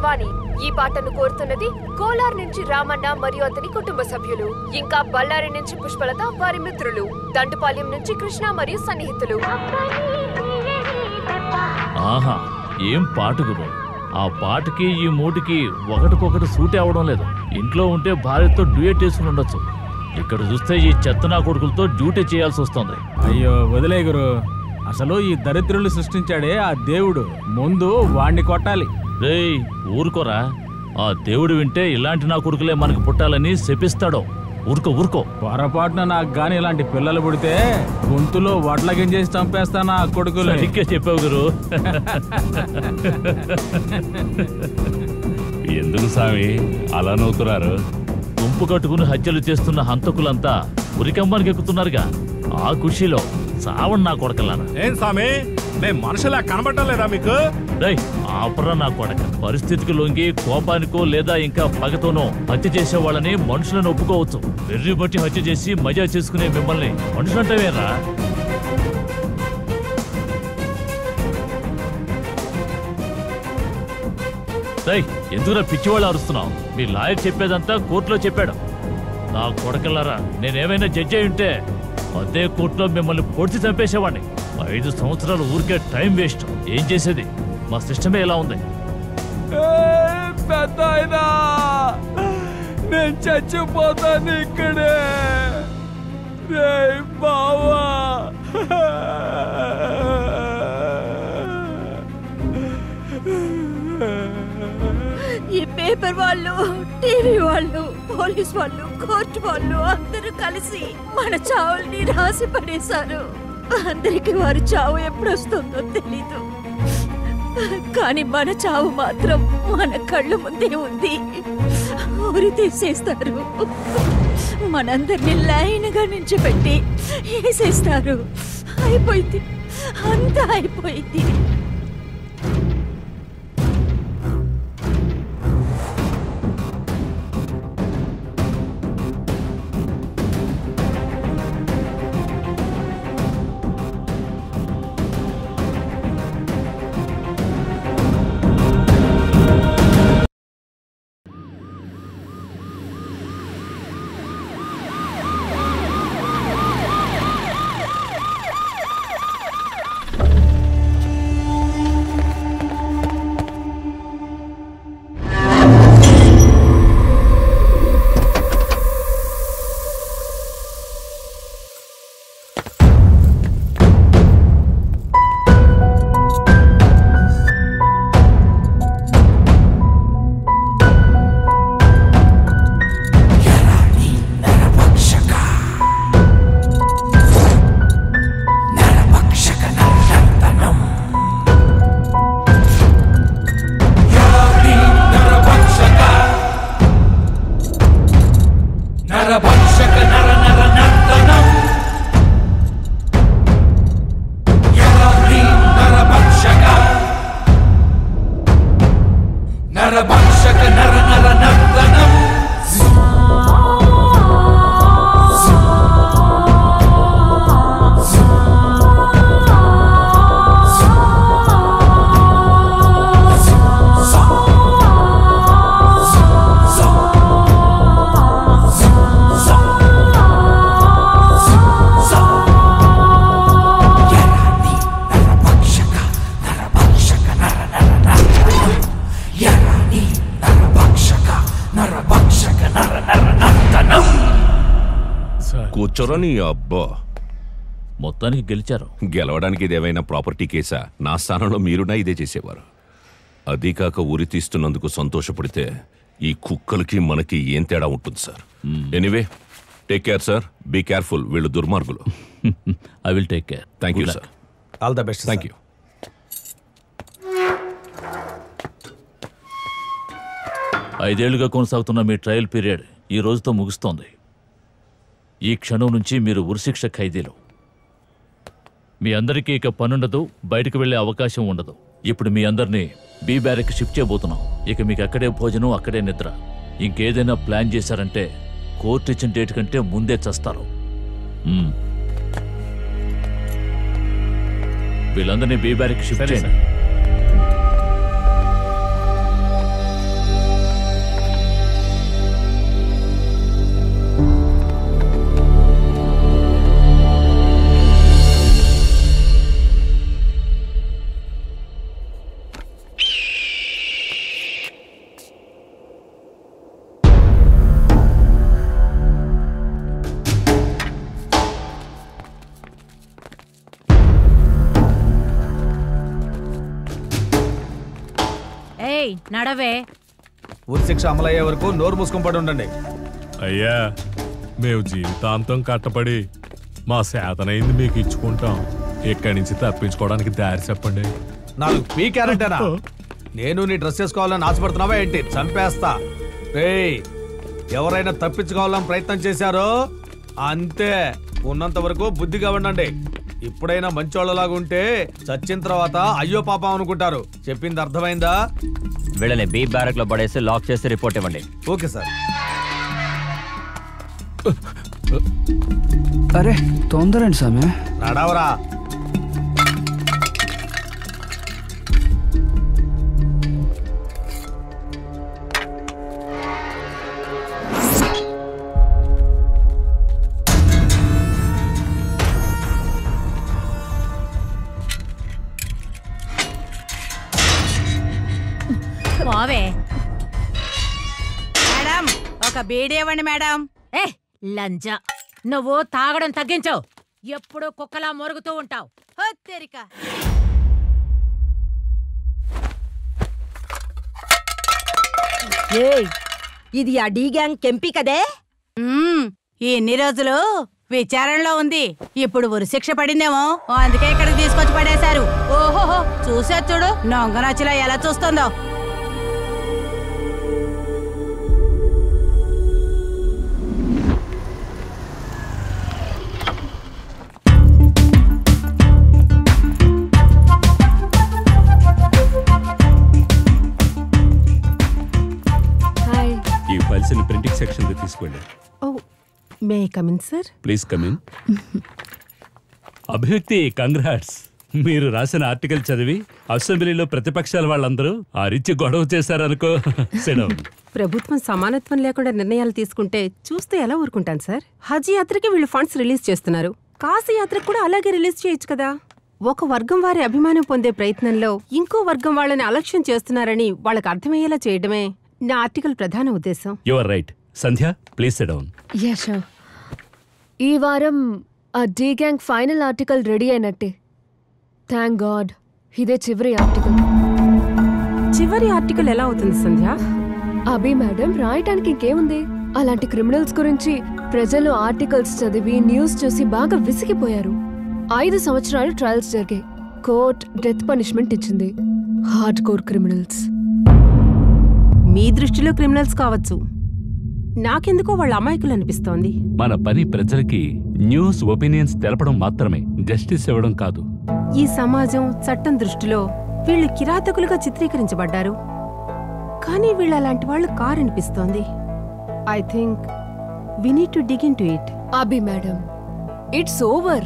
ఆకాశవాణి ఈ పాటను కోరుతున్నది కోలార్ నుంచి రామన్న మరియు అతని కుటుంబ సభ్యులు. ఇంకా బళ్ళారి నుంచి పుష్పలత వారి మిత్రులు. దండుపాలెం నుంచి కృష్ణ మరియు సన్నిహితులు. ఆహా ఏం పాట గురు? ఆ పాటకి ఈ మూటికి ఒకటికొకటి సూట్ అవ్వడం లేదు. ఇంట్లో ఉంటే భార్యతో డ్యూయట్ వేసుకుని ఉండొచ్చు. ఇక్కడ చూస్తే ఈ చెత్తనా కొడుకులతో డ్యూటీ చేయాల్సి వస్తుంది. అయ్యో వదిలే గురు. అసలు ఈ దరిద్రులు సృష్టించాడే ఆ దేవుడు. ముందు వాణ్ణి కొట్టాలి. రేయ్ ఊరుకోరా. ఆ దేవుడు వింటే ఇలాంటి నా కొడుకులే మనకు పుట్టాలని శపిస్తాడో. ఊరుకో ఊరుకో. పొరపాటున నాకు గాని ఇలాంటి పిల్లలు పుడితే గొంతులో వడ్ల గింజేసి చంపేస్తానా ఆ కొడుకులు. సరిగ్గా చెప్పావు గురు. ఎందుకు స్వామి అలా నవ్వుతున్నారు గుంపు కట్టుకుని హత్యలు చేస్తున్న హంతకులంతా ఉరికంబానికి ఎక్కుతున్నారుగా. ఆ ఖుషీలో సావన్ నా కొడకలారా. ఏం స్వామి మేం మనుషులా కనబడలేదా మీకు? రేయ్ ఆపరా నా కొడక. పరిస్థితికి లొంగి కోపానికో లేదా ఇంకా పగతోనో హత్య చేసే వాళ్ళని మనుషులను ఒప్పుకోవచ్చు. వెర్రి బట్టి హత్య చేసి మజా చేసుకునే మిమ్మల్ని మనుషులంటావేరా? రేయ్ ఎందుకురా పిచ్చివాళ్ళు అరుస్తున్నావు? మీ లాయర్ చెప్పేదంతా కోర్టులో చెప్పాడు. నా కొడకల్లారా నేనేమైనా జడ్జి అయి ఉంటే అదే కోర్టులో మిమ్మల్ని పొడిచి చంపేసేవాడిని. ఐదు సంవత్సరాలు ఊరికే టైం వేస్ట్. ఏం చేసేది? మా సిస్టమే ఎలా ఉంది? పెద్ద నేను చచ్చిపోతాను ఇక్కడే. రే బావా! ఈ పేపర్ వాళ్ళు టీవీ వాళ్ళు పోలీస్ వాళ్ళు కోర్టు వాళ్ళు అందరూ కలిసి మన చావుల్ని రాసి పడేశారు. అందరికి వారి చావు ఎప్పుడొస్తుందో తెలీదు. కానీ మన చావు మాత్రం మన కళ్ళు ముందే ఉంది. ఊరి తీసేస్తారు. మనందరినీ లైన్గా నించిపెట్టి వేసేస్తారు. అయిపోయింది. అంతా అయిపోయింది. నీ అబ్బా. మొత్తానికి గెలిచారు. గెలవడానికి ఇదేమైనా ప్రాపర్టీ కేసా? నా స్థానంలో మీరున్నా ఇదే చేసేవారు. అదీ కాక ఉరి తీస్తున్నందుకు సంతోషపడితే ఈ కుక్కలకి మనకి ఏం తేడా ఉంటుంది sir? Anyway take care sir be careful వీళ్ళు దుర్మార్గులు. I will take care thank you sir all the best thank you ఐదేళ్ళుగా కొనసాగుతున్న మీ ట్రయల్ పీరియడ్ ఈ రోజుతో ముగుస్తోంది. ఈ క్షణం నుంచి మీరు ఉరిశిక్ష ఖైదీలు. మీ అందరికీ ఇక పనుండదు బయటకు వెళ్ళే అవకాశం ఉండదు. ఇప్పుడు మీ అందరినీ బీ బ్యారెక్ షిఫ్ట్ చేయబోతున్నాం. ఇక మీకు అక్కడే భోజనం అక్కడే నిద్ర. ఇంకేదైనా ప్లాన్ చేశారంటే కోర్టు ఇచ్చిన డేట్ కంటే ముందే చస్తారు. వీళ్ళందరినీ బీ బ్యారెక్ షిఫ్ట్ చేయండి. నడవే. ఉరి శిక్ష అమలయ్యే వరకు నోరు మూసుకొని పడి ఉండండి. అయ్యా మేము జీవితాంతం కట్టపడి మా శాతనైంది మీకు ఇచ్చుకుంటాం. ఇక్కడి నుంచి తప్పించుకోవడానికి దారి చెప్పండి. నాలుగు పీ క్యారెక్టరా? నేను నీ డ్రెస్ వేసుకోవాలని ఆశపడుతున్నావా ఏంటి? చంపేస్తా. రేయ్ ఎవరైనా తప్పించుకోవాలని ప్రయత్నం చేశారో? అంతే. ఉన్నంత వరకు బుద్ధిగా ఉండండి. ఇప్పుడైనా మంచోళ్ళలాగా ఉంటే చచ్చిన తర్వాత అయ్యో పాపం అనుకుంటారు. చెప్పింది అర్థమైందా? వీళ్ళని బీ బ్యారక్లో పడేసి లాక్ చేసి రిపోర్ట్ ఇవ్వండి. Okay sir. అరే తొందరండి సామె. నడవరా. ఒక బీడీ ఇవ్వండి మేడం. ఏ లంజ నువ్వు తాగడం తగ్గించు ఎప్పుడూ కుక్కలా మొరుగుతూ ఉంటావు. ఏయ్ ఇది ఆ డీ గ్యాంగ్ కెంపి కదే? ఎన్ని రోజులు విచారణలో ఉంది. ఇప్పుడు ఉరిశిక్ష పడిందేమో అందుకే ఇక్కడికి తీసుకొచ్చి పడేశారు. ఓహోహో చూసే చూడు నొంగనచ్చిలా ఎలా చూస్తుందో. తీసుకెళ్ళి ఓ may come in sir please come in Abhivyakti congrats మీరు రాసిన ఆర్టికల్ చదివి అసెంబ్లీలో ప్రతిపక్షాల వాళ్ళందరూ ఆ రిచి గొడవ చేశారనుకో సెడౌన్ ప్రభుత్వం సమానత్వం లేకుండా నిర్ణయాలు తీసుకుంటే చూస్తే ఎలా ఊరుకుంటాను సార్ హజ్ యాత్రకి వీళ్ళు ఫండ్స్ రిలీజ్ చేస్తున్నారు కాశీ యాత్రకు కూడా అలాగే రిలీజ్ చేయొచ్చు కదా ఒక వర్గం వారి అభిమానం పొందే ప్రయత్నంలో ఇంకో వర్గం వాళ్ళని అలక్ష్యం చేస్తున్నారని వాళ్ళకి అర్థమయ్యేలా చేయడమే నా ఆర్టికల్ ప్రధాన ఉద్దేశం you're right Sandhya please sit down యశ ఈ వారం ఆ D gang final article ready అయినట్టే. థ్యాంక్ గాడ్ ఇదే చివరి ఆర్టికల్ చివరి ఆర్టికల్ ఎలా అవుతుంది సంధ్య? అభి మేడం రాయటానికి ఇంకేముంది? అలాంటి క్రిమినల్స్ గురించి ప్రజలు ఆర్టికల్స్ చదివి న్యూస్ చూసి బాగా విసిగిపోయారు. ఐదు సంవత్సరాలు ట్రయల్స్ జరిగాయి కోర్ట్ డెత్ పనిష్మెంట్ ఇచ్చింది. హార్డ్ కోర్ క్రిమినల్స్ మీ దృష్టిలో క్రిమినల్స్ కావచ్చు. నాకెందుకో వాళ్ళ అమాయకులు అనిపిస్తోంది మన పని ప్రజలకి న్యూస్ ఒపీనియన్స్ తెలపడం మాత్రమే జస్టిస్ ఇవ్వడం కాదు. ఈ సమాజం చట్టం దృష్టిలో వీళ్ళు కిరాతకులుగా చిత్రీకరించబడ్డారు. కానీ వీళ్ళు అలాంటి వాళ్ళు కారనిపిస్తోంది. I think we need to dig in to it. Abhi madam it's over.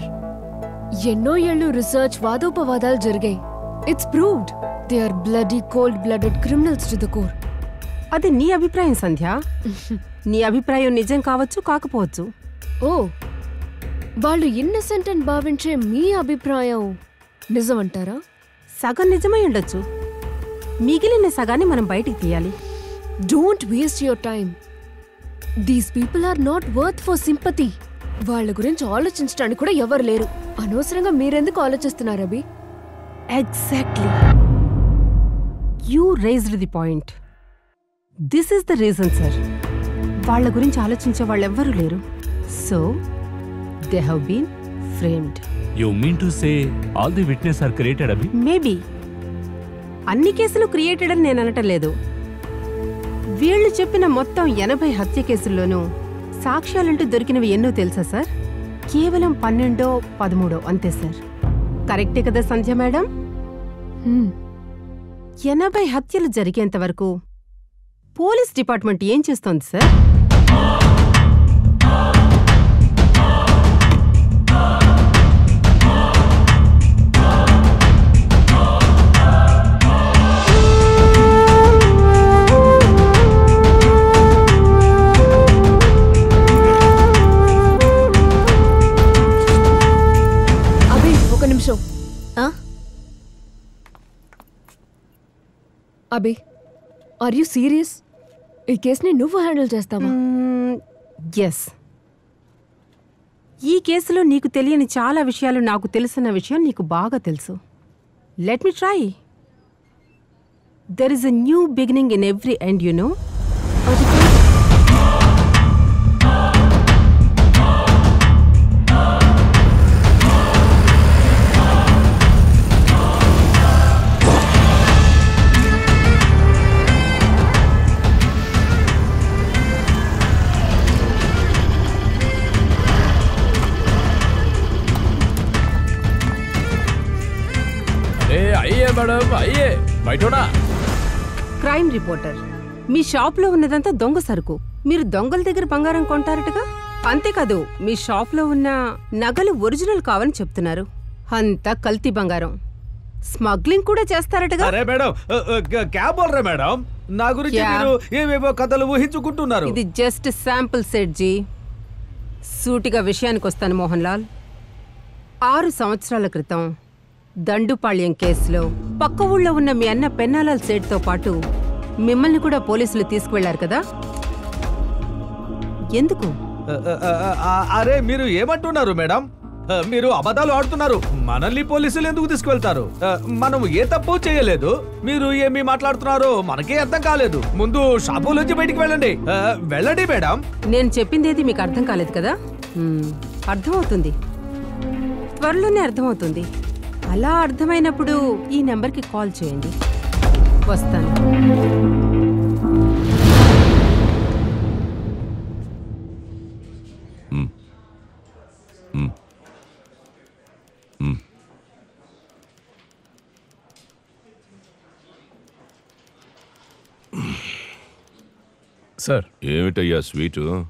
ఎన్నో ఏళ్ళు రీసెర్చ్ వాదోపవాదాలు జరిగాయి. It's proved they are bloody cold blooded criminals to the core. అది నీ అభిప్రాయం సంధ్య? నీ అభిప్రాయం నిజం కావచ్చు కాకపోవచ్చు. ఓ వాళ్ళు ఇన్నసెంట్ అని భావించే మీ అభిప్రాయం నిజం అంటారా సగం నిజమై ఉండొచ్చు. మిగిలిన సగాన్ని మనం బయటికి తీయాలి. Don't waste your time these people are not worth for sympathy వాళ్ళ గురించి ఆలోచించడానికి కూడా ఎవరు లేరు. అనవసరంగా మీరెందుకు ఆలోచిస్తున్నారు Abhi? Exactly you raised the point this is the reason sir వాళ్ళ గురించి ఆలోచించే వాళ్ళెవ్వరూ లేరు. So they have been framed you mean to say all the witness are created Abhi maybe అన్ని కేసులు క్రియేటెడ్ అని నేను అనటం లేదు. వీళ్ళు చెప్పిన మొత్తం ఎనభై హత్య కేసుల్లోనూ సాక్ష్యాలంటూ దొరికినవి ఎన్నో తెలుసా సార్? కేవలం పన్నెండో పదమూడో అంతే సార్. కరెక్టే కదా సంధ్య మేడం? ఎనభై హత్యలు జరిగేంత వరకు పోలీస్ డిపార్ట్మెంట్ ఏం చేస్తోంది సార్? అబే ఆర్ యు సీరియస్? ఈ కేసుని నువ్వు హ్యాండిల్ చేస్తావా? ఎస్ ఈ కేసులో నీకు తెలియని చాలా విషయాలు నాకు తెలిసిన విషయం నీకు బాగా తెలుసు. Let me try there is a new beginning in every end you know బయటోనా crime reporter మీ షాప్లో ఉన్నదంతా దొంగ సరుకు. మీరు దొంగల దగ్గర బంగారం కొంటారటగా? అంతేకాదు మీ షాప్లో ఉన్న నగలు ఒరిజినల్ కావని చెప్తున్నారు. అంతా కల్తీ బంగారం. స్మగ్లింగ్ కూడా చేస్తారటగా? అరే మేడం క్యాబ్ బోల్ రే మేడం? నా గురించి? మీరు ఏవేవో కథలు ఊహించుకుంటున్నారు. ఇది జస్ట్ శాంపుల్ సెట్ జీ. సూటిగా విషయానికి వస్తాను మోహన్ లాల్. ఆరు సంవత్సరాల క్రితం దండుపాళ్యం కేసులో పక్క ఊళ్ళో ఉన్న మీ అన్న పెన్నాలాల్ సేట్తో పాటు మిమ్మల్ని కూడా పోలీసులు తీసుకువెళ్ళారు కదా? ఎందుకు? అరే మీరు ఏమంటున్నారు మేడం? మీరు అబద్ధాలు ఆడుతున్నారు. మనల్ని పోలీసులు ఎందుకు తీసుకువెళ్తారు? మనం ఏ తప్పు చేయలేదు. మీరు ఏమి మాట్లాడుతున్నారు మనకే అర్థం కాలేదు. ముందు షాపు నుంచి బయటికి వెళ్ళండి. వెళ్ళండి మేడం. నేను చెప్పిందేది మీకు అర్థం కాలేదు కదా? అర్థమవుతుంది. త్వరలోనే అర్థమవుతుంది. అలా అర్థమైనప్పుడు ఈ నెంబర్కి కాల్ చేయండి. వస్తాను. సార్. ఏమిటయ్యా స్వీటు?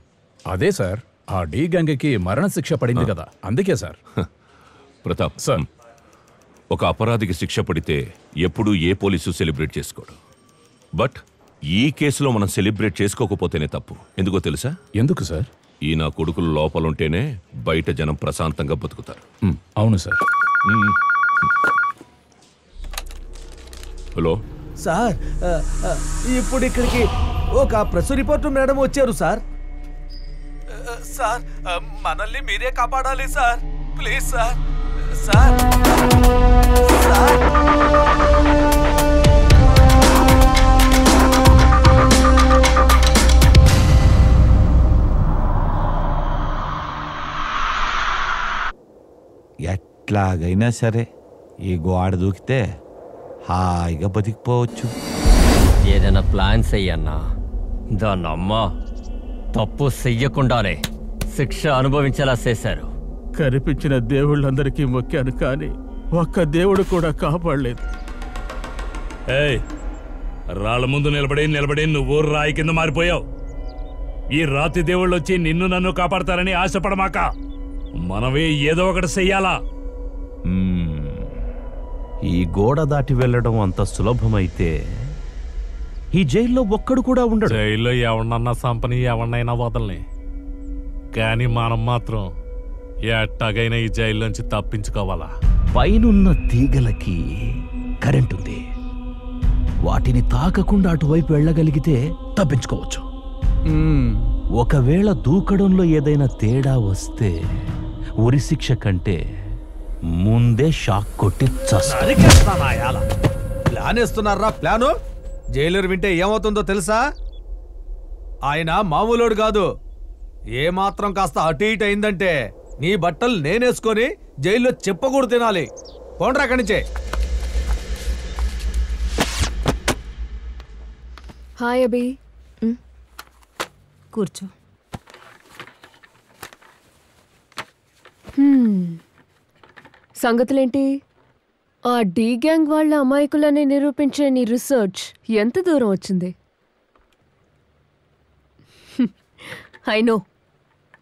అదే సార్. ఆ డీ గంగకి మరణశిక్ష పడింది కదా. అందుకే సార్. ప్రతాప్. సార్ ఒక అపరాధికి శిక్ష పడితే ఎప్పుడూ ఏ పోలీసు సెలబ్రేట్ చేసుకోడు. బట్ ఈ కేసులో మనం సెలబ్రేట్ చేసుకోకపోతేనే తప్పు. ఎందుకో తెలుసా? ఎందుకు సార్? ఈ నా కొడుకులు లోపలుంటేనే బయట జనం ప్రశాంతంగా బతుకుతారు. మ్, అవును సార్. హలో? సార్ ఇప్పుడు ఇక్కడికి ఒక ప్రెస్ రిపోర్టర్ మేడం వచ్చారు సార్. సార్ మనల్ని మీరే కాపాడాలి sir. Please sir. Sir. Sir. ఎట్లాగైనా సరే ఈ గోడ దూకితే హాయిగా బతికిపోవచ్చు. ఏదైనా ప్లాన్ చెయ్యన్నా దాన్ని అమ్మ తప్పు చెయ్యకుండానే శిక్ష అనుభవించేలా చేశారు. కనిపించిన దేవుళ్ళందరికీ మొక్కాను కానీ ఒక్క దేవుడు కూడా కాపాడలేదు. ఏయ్ రాళ్ళ ముందు నిలబడి నిలబడి నువ్వు రాయి కింద మారిపోయావు. ఈ రాతి దేవుళ్ళు వచ్చి నిన్ను నన్ను కాపాడతారని ఆశపడమాక మనమే ఏదో ఒకటి చెయ్యాలా. ఈ గోడ దాటి వెళ్ళడం అంత సులభమైతే ఈ జైల్లో ఒక్కడు కూడా ఉండడు. జైల్లో ఎవడన్నా సంపని ఎవరినైనా వదలని. కానీ మనం మాత్రం ఎట్టాగైనా ఈ జైల్లోంచి తప్పించుకోవాలా? పైనున్న తీగలకి కరెంట్ ఉంది వాటిని తాకకుండా అటువైపు వెళ్ళగలిగితే తప్పించుకోవచ్చు. ఒకవేళ దూకడంలో ఏదైనా తేడా వస్తే ఉరిశిక్ష కంటే ముందే షాక్ కొట్టి? ప్లాన్ ఇస్తున్నారా ప్లాను? జైలర్ వింటే ఏమవుతుందో తెలుసా? ఆయన మామూలోడు కాదు. ఏ మాత్రం కాస్త అటు ఇటు అయిందంటే నీ బట్టలు నేనేసుకొని జైల్లో చెప్పకూడదు తినాలి. పోండ్రా కణిచే హాయ్ అభి. కూర్చో. సంగతులేంటి? ఆ డీ గ్యాంగ్ వాళ్ళ అమాయకులని నిరూపించే నీ రీసెర్చ్ ఎంత దూరం వచ్చింది? I know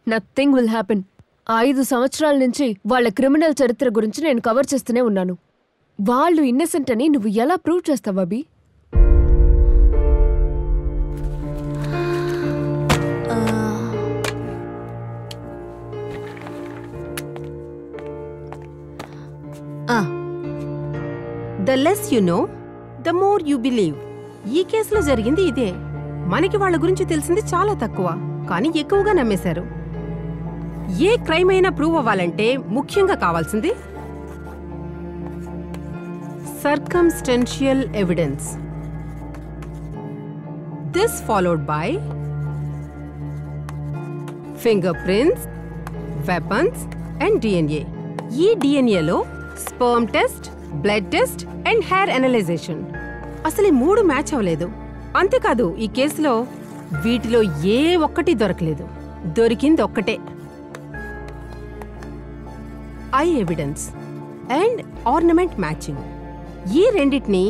nothing will happen ఐదు సంవత్సరాల నుంచి వాళ్ళ క్రిమినల్ చరిత్ర గురించి నేను కవర్ చేస్తూనే ఉన్నాను. వాళ్ళు ఇన్నసెంట్ అని నువ్వు ఎలా ప్రూవ్ చేస్తావు Abhi? The less you know the more you believe ఈ కేసులో జరిగింది ఇదే. మనకి వాళ్ళ గురించి తెలిసింది చాలా తక్కువ కానీ ఎక్కువగా నమ్మేశారు. ఏ క్రైమ్ అయినా ప్రూవ్ అవ్వాలంటే ముఖ్యంగా కావాల్సింది? Circumstantial evidence this followed by finger prints weapons and DNA ఈ డిఎన్ఏలో sperm test blood test and hair analysation అసలు ఈ మూడు మ్యాచ్ అవ్వలేదు. అంతేకాదు ఈ కేసులో వీటిలో ఏ ఒక్కటి దొరకలేదు. దొరికింది ఒక్కటే. Eye evidence and ornament matching ఈ రెండిటిని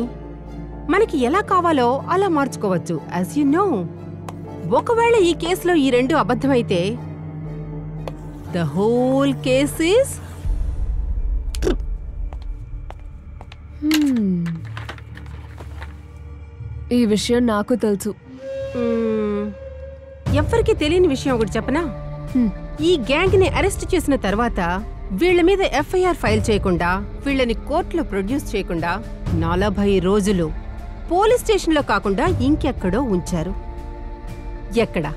మనకి ఎలా కావాలో అలా మార్చుకోవచ్చు యాజ్ యు నో ఒకవేళ ఈ కేసులో ఈ రెండు అబద్ధమైతే the whole case is Hmm. ఈ విషయం నాకు తెలుసు. ఎవ్వరికీ తెలియని విషయం ఒకటి చెప్పనా? ఈ గ్యాంగ్ని అరెస్ట్ చేసిన తర్వాత వీళ్ళ మీద ఎఫ్ఐఆర్ ఫైల్ చేయకుండా వీళ్ళని కోర్టులో ప్రొడ్యూస్ చేయకుండా నలభై రోజులు పోలీస్ స్టేషన్లో కాకుండా ఇంకెక్కడో ఉంచారు. ఎక్కడ?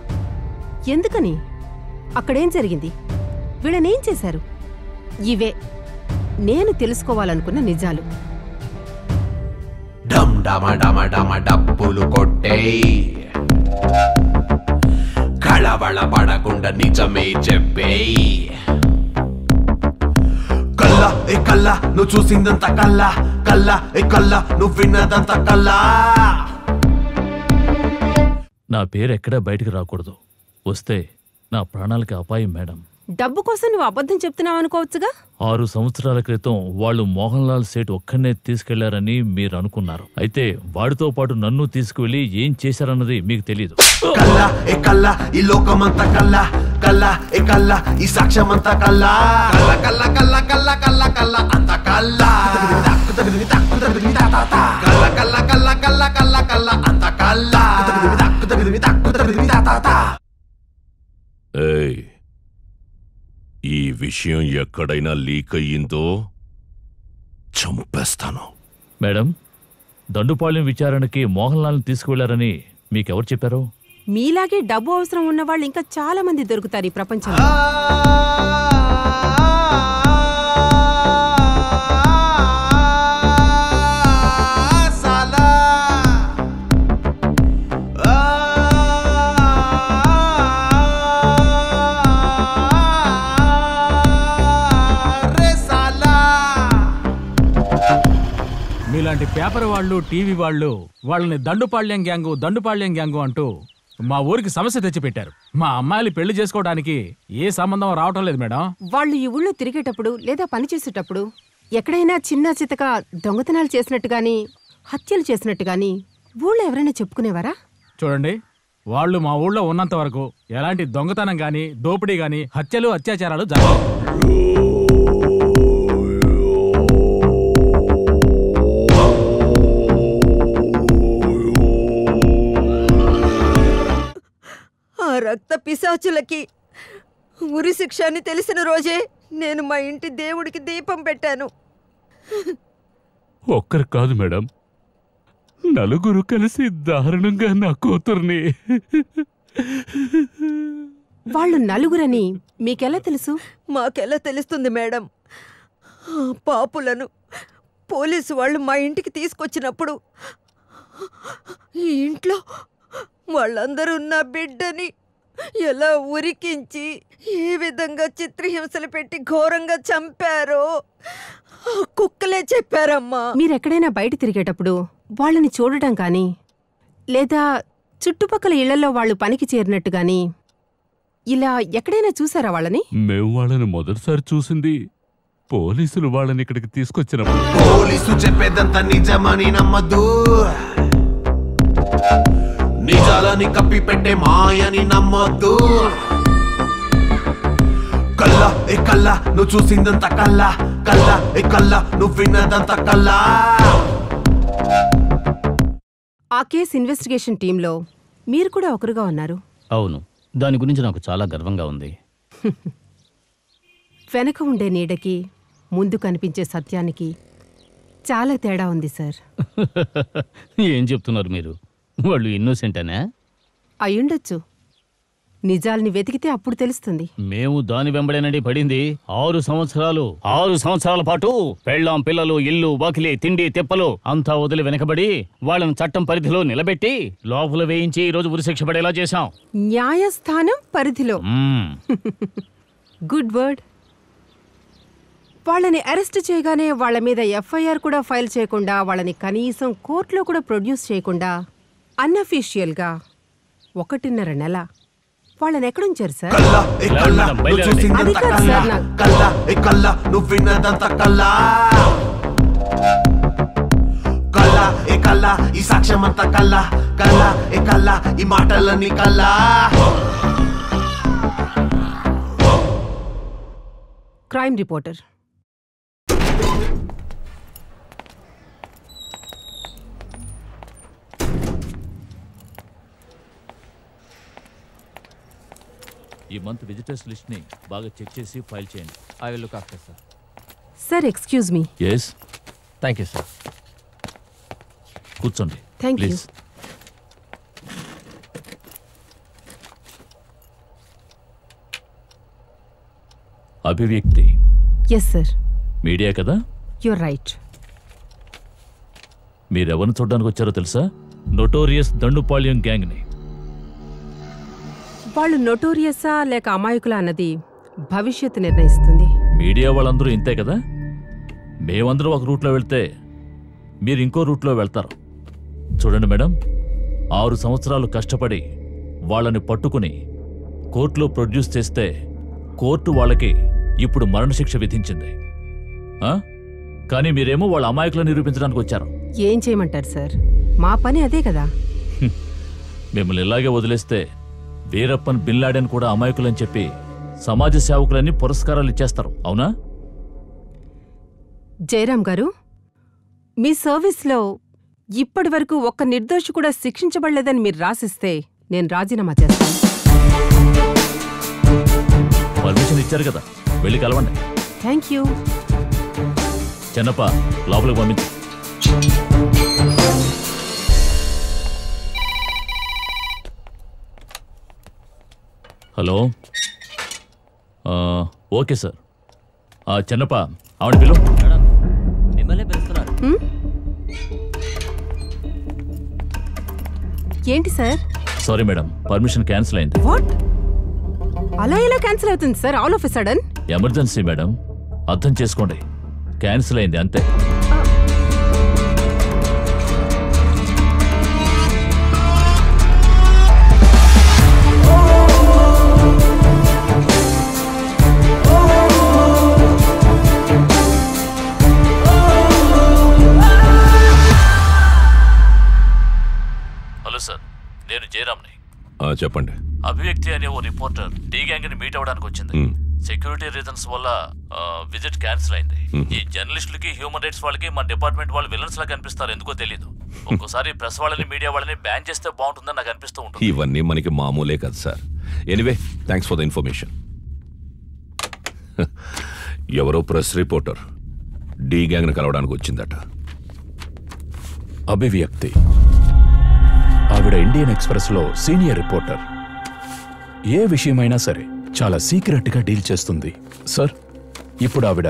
ఎందుకని? అక్కడేం జరిగింది? వీళ్ళనేం చేశారు? ఇవే నేను తెలుసుకోవాలనుకున్న నిజాలు. డమ్ డమ డమ డమ డప్పులు కొట్టేయ్. కళవళ పడకుండా నిజమే చెప్పేయి. ఏ కల్లా నువ్వు చూసిందంత కల్లా కల్లా ఏ కల్లా నువ్వు విన్నదంత కల్లా. నా పేరు ఎక్కడా బయటికి రాకూడదు. వస్తే నా ప్రాణాలకి అపాయం మేడం. డబ్బు కోసం నువ్వు అబద్ధం చెప్తున్నావు అనుకోవచ్చుగా ఆరు సంవత్సరాల క్రితం వాళ్ళు మోహన్ లాల్ సేట్ ఒక్కనే తీసుకెళ్ళారని మీరు అనుకున్నారు అయితే వాడితో పాటు నన్ను తీసుకువెళ్ళి ఏం చేశారన్నది మీకు తెలియదు కల్లా ఏ కల్లా ఈ లోకమంతా కల్లా కల్లా ఏ కల్లా ఈ సాక్ష్యమంతా కల్లా కల్లా కల్లా కల్లా కల్లా కల్లా కల్లా అంత కల్లా కల్లా కల్లా కల్లా కల్లా కల్లా కల్లా అంత కల్లా ఏయ్ ఈ విషయం ఎక్కడైనా లీక్ అయ్యిందో చంపేస్తాను. మేడం దండుపాళ్యం విచారణకి మోహన్ లాల్ని తీసుకువెళ్ళారని మీకెవరు చెప్పారు? మీలాగే డబ్బు అవసరం ఉన్న వాళ్ళు ఇంకా చాలా మంది దొరుకుతారు ఈ ప్రపంచంలో. మీలాంటి పేపర్ వాళ్ళు టీవీ వాళ్ళు వాళ్ళని దండుపాళ్యం గ్యాంగు దండుపాళ్యం గ్యాంగు అంటూ మా ఊరికి సమస్య తెచ్చిపెట్టారు. మా అమ్మాయిలు పెళ్ళి చేసుకోవడానికి ఏ సంబంధం రావటం లేదు మేడం. వాళ్ళు ఈ ఊళ్ళో తిరిగేటప్పుడు లేదా పని చేసేటప్పుడు ఎక్కడైనా చిన్న చితక దొంగతనాలు చేసినట్టు గాని హత్యలు చేసినట్టు గాని ఊళ్ళో ఎవరైనా చెప్పుకునేవారా? చూడండి వాళ్ళు మా ఊళ్ళో ఉన్నంత వరకు ఎలాంటి దొంగతనం గాని దోపిడీ గాని హత్యలు అత్యాచారాలు జరగవు. రక్త పిశాచులకి ఉరి శిక్ష అని తెలిసిన రోజే నేను మా ఇంటి దేవుడికి దీపం పెట్టాను. ఒక్కరు కాదు మేడం. నలుగురు కలిసి దారుణంగా నా కూతుర్ని. వాళ్ళు నలుగురని మీకెలా తెలుసు? మాకెలా తెలుస్తుంది మేడం? పాపులను పోలీసు వాళ్ళు మా ఇంటికి తీసుకొచ్చినప్పుడు ఈ ఇంట్లో వాళ్ళందరూ నా బిడ్డని ఎలా ఉరికించి ఏ విధంగా చిత్రహింసలు పెట్టి ఘోరంగా చంపారో? కుక్కలే చెప్పారమ్మా. మీరెక్కడైనా బయట తిరిగేటప్పుడు వాళ్ళని చూడటం కానీ లేదా చుట్టుపక్కల ఇళ్ళలో వాళ్ళు పనికి చేరినట్టు గాని ఇలా ఎక్కడైనా చూసారా వాళ్ళని? మేము వాళ్ళని మొదటిసారి చూసింది పోలీసులు వాళ్ళని ఇక్కడికి తీసుకొచ్చినప్పుడు. పోలీసు చెప్పేదంతా నిజమని నమ్మద్దు. కప్పి పెట్టే మాయని నమ్మొద్దు. కల్లా ఏ కల్లా నువ్వు చూసిందంత కల్లా. కల్లా ఏ కల్లా నువ్వు విన్నదంత కల్లా. ఆ కేస్ ఇన్వెస్టిగేషన్ టీంలో మీరు కూడా ఒకరుగా ఉన్నారు. అవును దాని గురించి నాకు చాలా గర్వంగా ఉంది. వెనక ఉండే నీడకి ముందు కనిపించే సత్యానికి చాలా తేడా ఉంది సార్. ఏం చెప్తున్నారు మీరు? వాళ్ళు ఇన్నోసెంటేనా అయ్యుండొచ్చు. నిజాల్ని వెతికితే అప్పుడు తెలుస్తుంది. మేము దాని వెంబడేనండి పడింది. ఆరు సంవత్సరాలు ఆరు సంవత్సరాల పాటు పెళ్ళాం పిల్లలు ఇల్లు వాకిలి తిండి తెప్పలు అంతా వదిలి వెనకబడి వాళ్ళని చట్టం పరిధిలో నిలబెట్టి లోపల వేయించి ఈ రోజు ఉరిశిక్ష పడేలా చేశాం. న్యాయస్థానం పరిధిలో. గుడ్ వర్డ్ వాళ్ళని అరెస్ట్ చేయగానే వాళ్ళ మీద ఎఫ్ఐఆర్ కూడా ఫైల్ చేయకుండా వాళ్ళని కనీసం కోర్టులో కూడా ప్రొడ్యూస్ చేయకుండా అన్అఫీషియల్గా ఒకటిన్నర నెల. వాళ్ళని ఎక్కడుంచారు సార్? అది కాదు సార్ నాకు కల్లా ఏ కల్లా? నువ్వు విన్నదంత కల్లా? కల్లా ఏ కల్లా? ఈ సాక్ష్యం అంతా కల్లా? కల్లా ఏ కల్లా? ఈ మాటలన్నీ కల్లా? Crime reporter. ఈ మంత్ విజిటర్స్ లిస్ట్ని బాగా చెక్ చేసి ఫైల్ చేయండి. I will look after sir sir excuse me yes thank you sir కూర్చోండి. Thank you. Please Abhivyakti. Yes sir media కదా? యుర్ రైట్ మీరెవరిని చూడడానికి వచ్చారో తెలుసా నొటోరియస్ దండుపాళ్యం గ్యాంగ్ని వాళ్ళు నొటోరియసా లేక అమాయకులా అన్నది భవిష్యత్తు నిర్ణయిస్తుంది. మీడియా వాళ్ళందరూ ఇంతే కదా? మేమందరం ఒక రూట్లో వెళ్తే మీరు ఇంకో రూట్లో వెళ్తారు. చూడండి మేడం ఆరు సంవత్సరాలు కష్టపడి వాళ్ళని పట్టుకుని కోర్టులో ప్రొడ్యూస్ చేస్తే కోర్టు వాళ్ళకి ఇప్పుడు మరణశిక్ష విధించింది? కానీ మీరేమో వాళ్ళ అమాయకులను నిరూపించడానికి వచ్చారు. ఏం చేయమంటారు సార్? మా పని అదే కదా. మిమ్మల్ని ఇలాగే వదిలేస్తే వీరప్పన్ బిన్ లాడెన్ కూడా అమాయకులని చెప్పి సమాజ సేవకులని పురస్కారాలు ఇచ్చేస్తారు అవునా? జయరాం గారు మీ సర్వీస్లో ఇప్పటి వరకు ఒక్క నిర్దోషి కూడా శిక్షించబడలేదని మీరు రాసిస్తే నేను రాజీనామా చేస్తాను. పర్మిషన్ ఇచ్చారు కదా వెళ్ళి కలవండి. థ్యాంక్ యూ చెన్నప్ప లోపలికి పంపించు. హలో? ఆ, ఓకే సార్. ఆ, చెన్నప్ప ఆవిడ పిలు. మిమ్మల్ని పిలుస్తున్నారు. ఏంటి sir? Sorry madam permission cancel అయింది. వాట్? అలా ఎలా క్యాన్సిల్ అవుతుంది sir all of a sudden? Emergency madam అర్థం చేసుకోండి. క్యాన్సిల్ అయింది అంతే. చెప్పండి. అభివ్యక్తి అనే ఓ రిపోర్టర్ డి గ్యాంగ్ని మీట్ అవ్వడానికి వచ్చింది. మ్. సెక్యూరిటీ రీజన్స్ వల్ల విజిట్ క్యాన్సిల్ అయింది. ఈ జర్నలిస్టులకి హ్యూమన్ రైట్స్ వాళ్ళకి మన డిపార్ట్మెంట్ వాళ్ళు విలన్స్ లాగా కనిపిస్తారు ఎందుకో తెలియదు ఒక్కోసారి ప్రెస్ వాళ్ళని మీడియా వాళ్ళని బ్యాన్ చేస్తే బాగుంటుందని నాకు అనిపిస్తూ ఉంటుంది. ఇవన్నీ మనకి మామూలే కదా sir. Anyway thanks for the information ఎవరో ప్రెస్ రిపోర్టర్ డి గ్యాంగ్ని కలవడానికి వచ్చిందట. అభివ్యక్తి. ఆవిడ ఇండియన్ ఎక్స్ప్రెస్లో సీనియర్ రిపోర్టర్. ఏ విషయమైనా సరే చాలా సీక్రెట్గా డీల్ చేస్తుంది. సార్ ఇప్పుడు ఆవిడ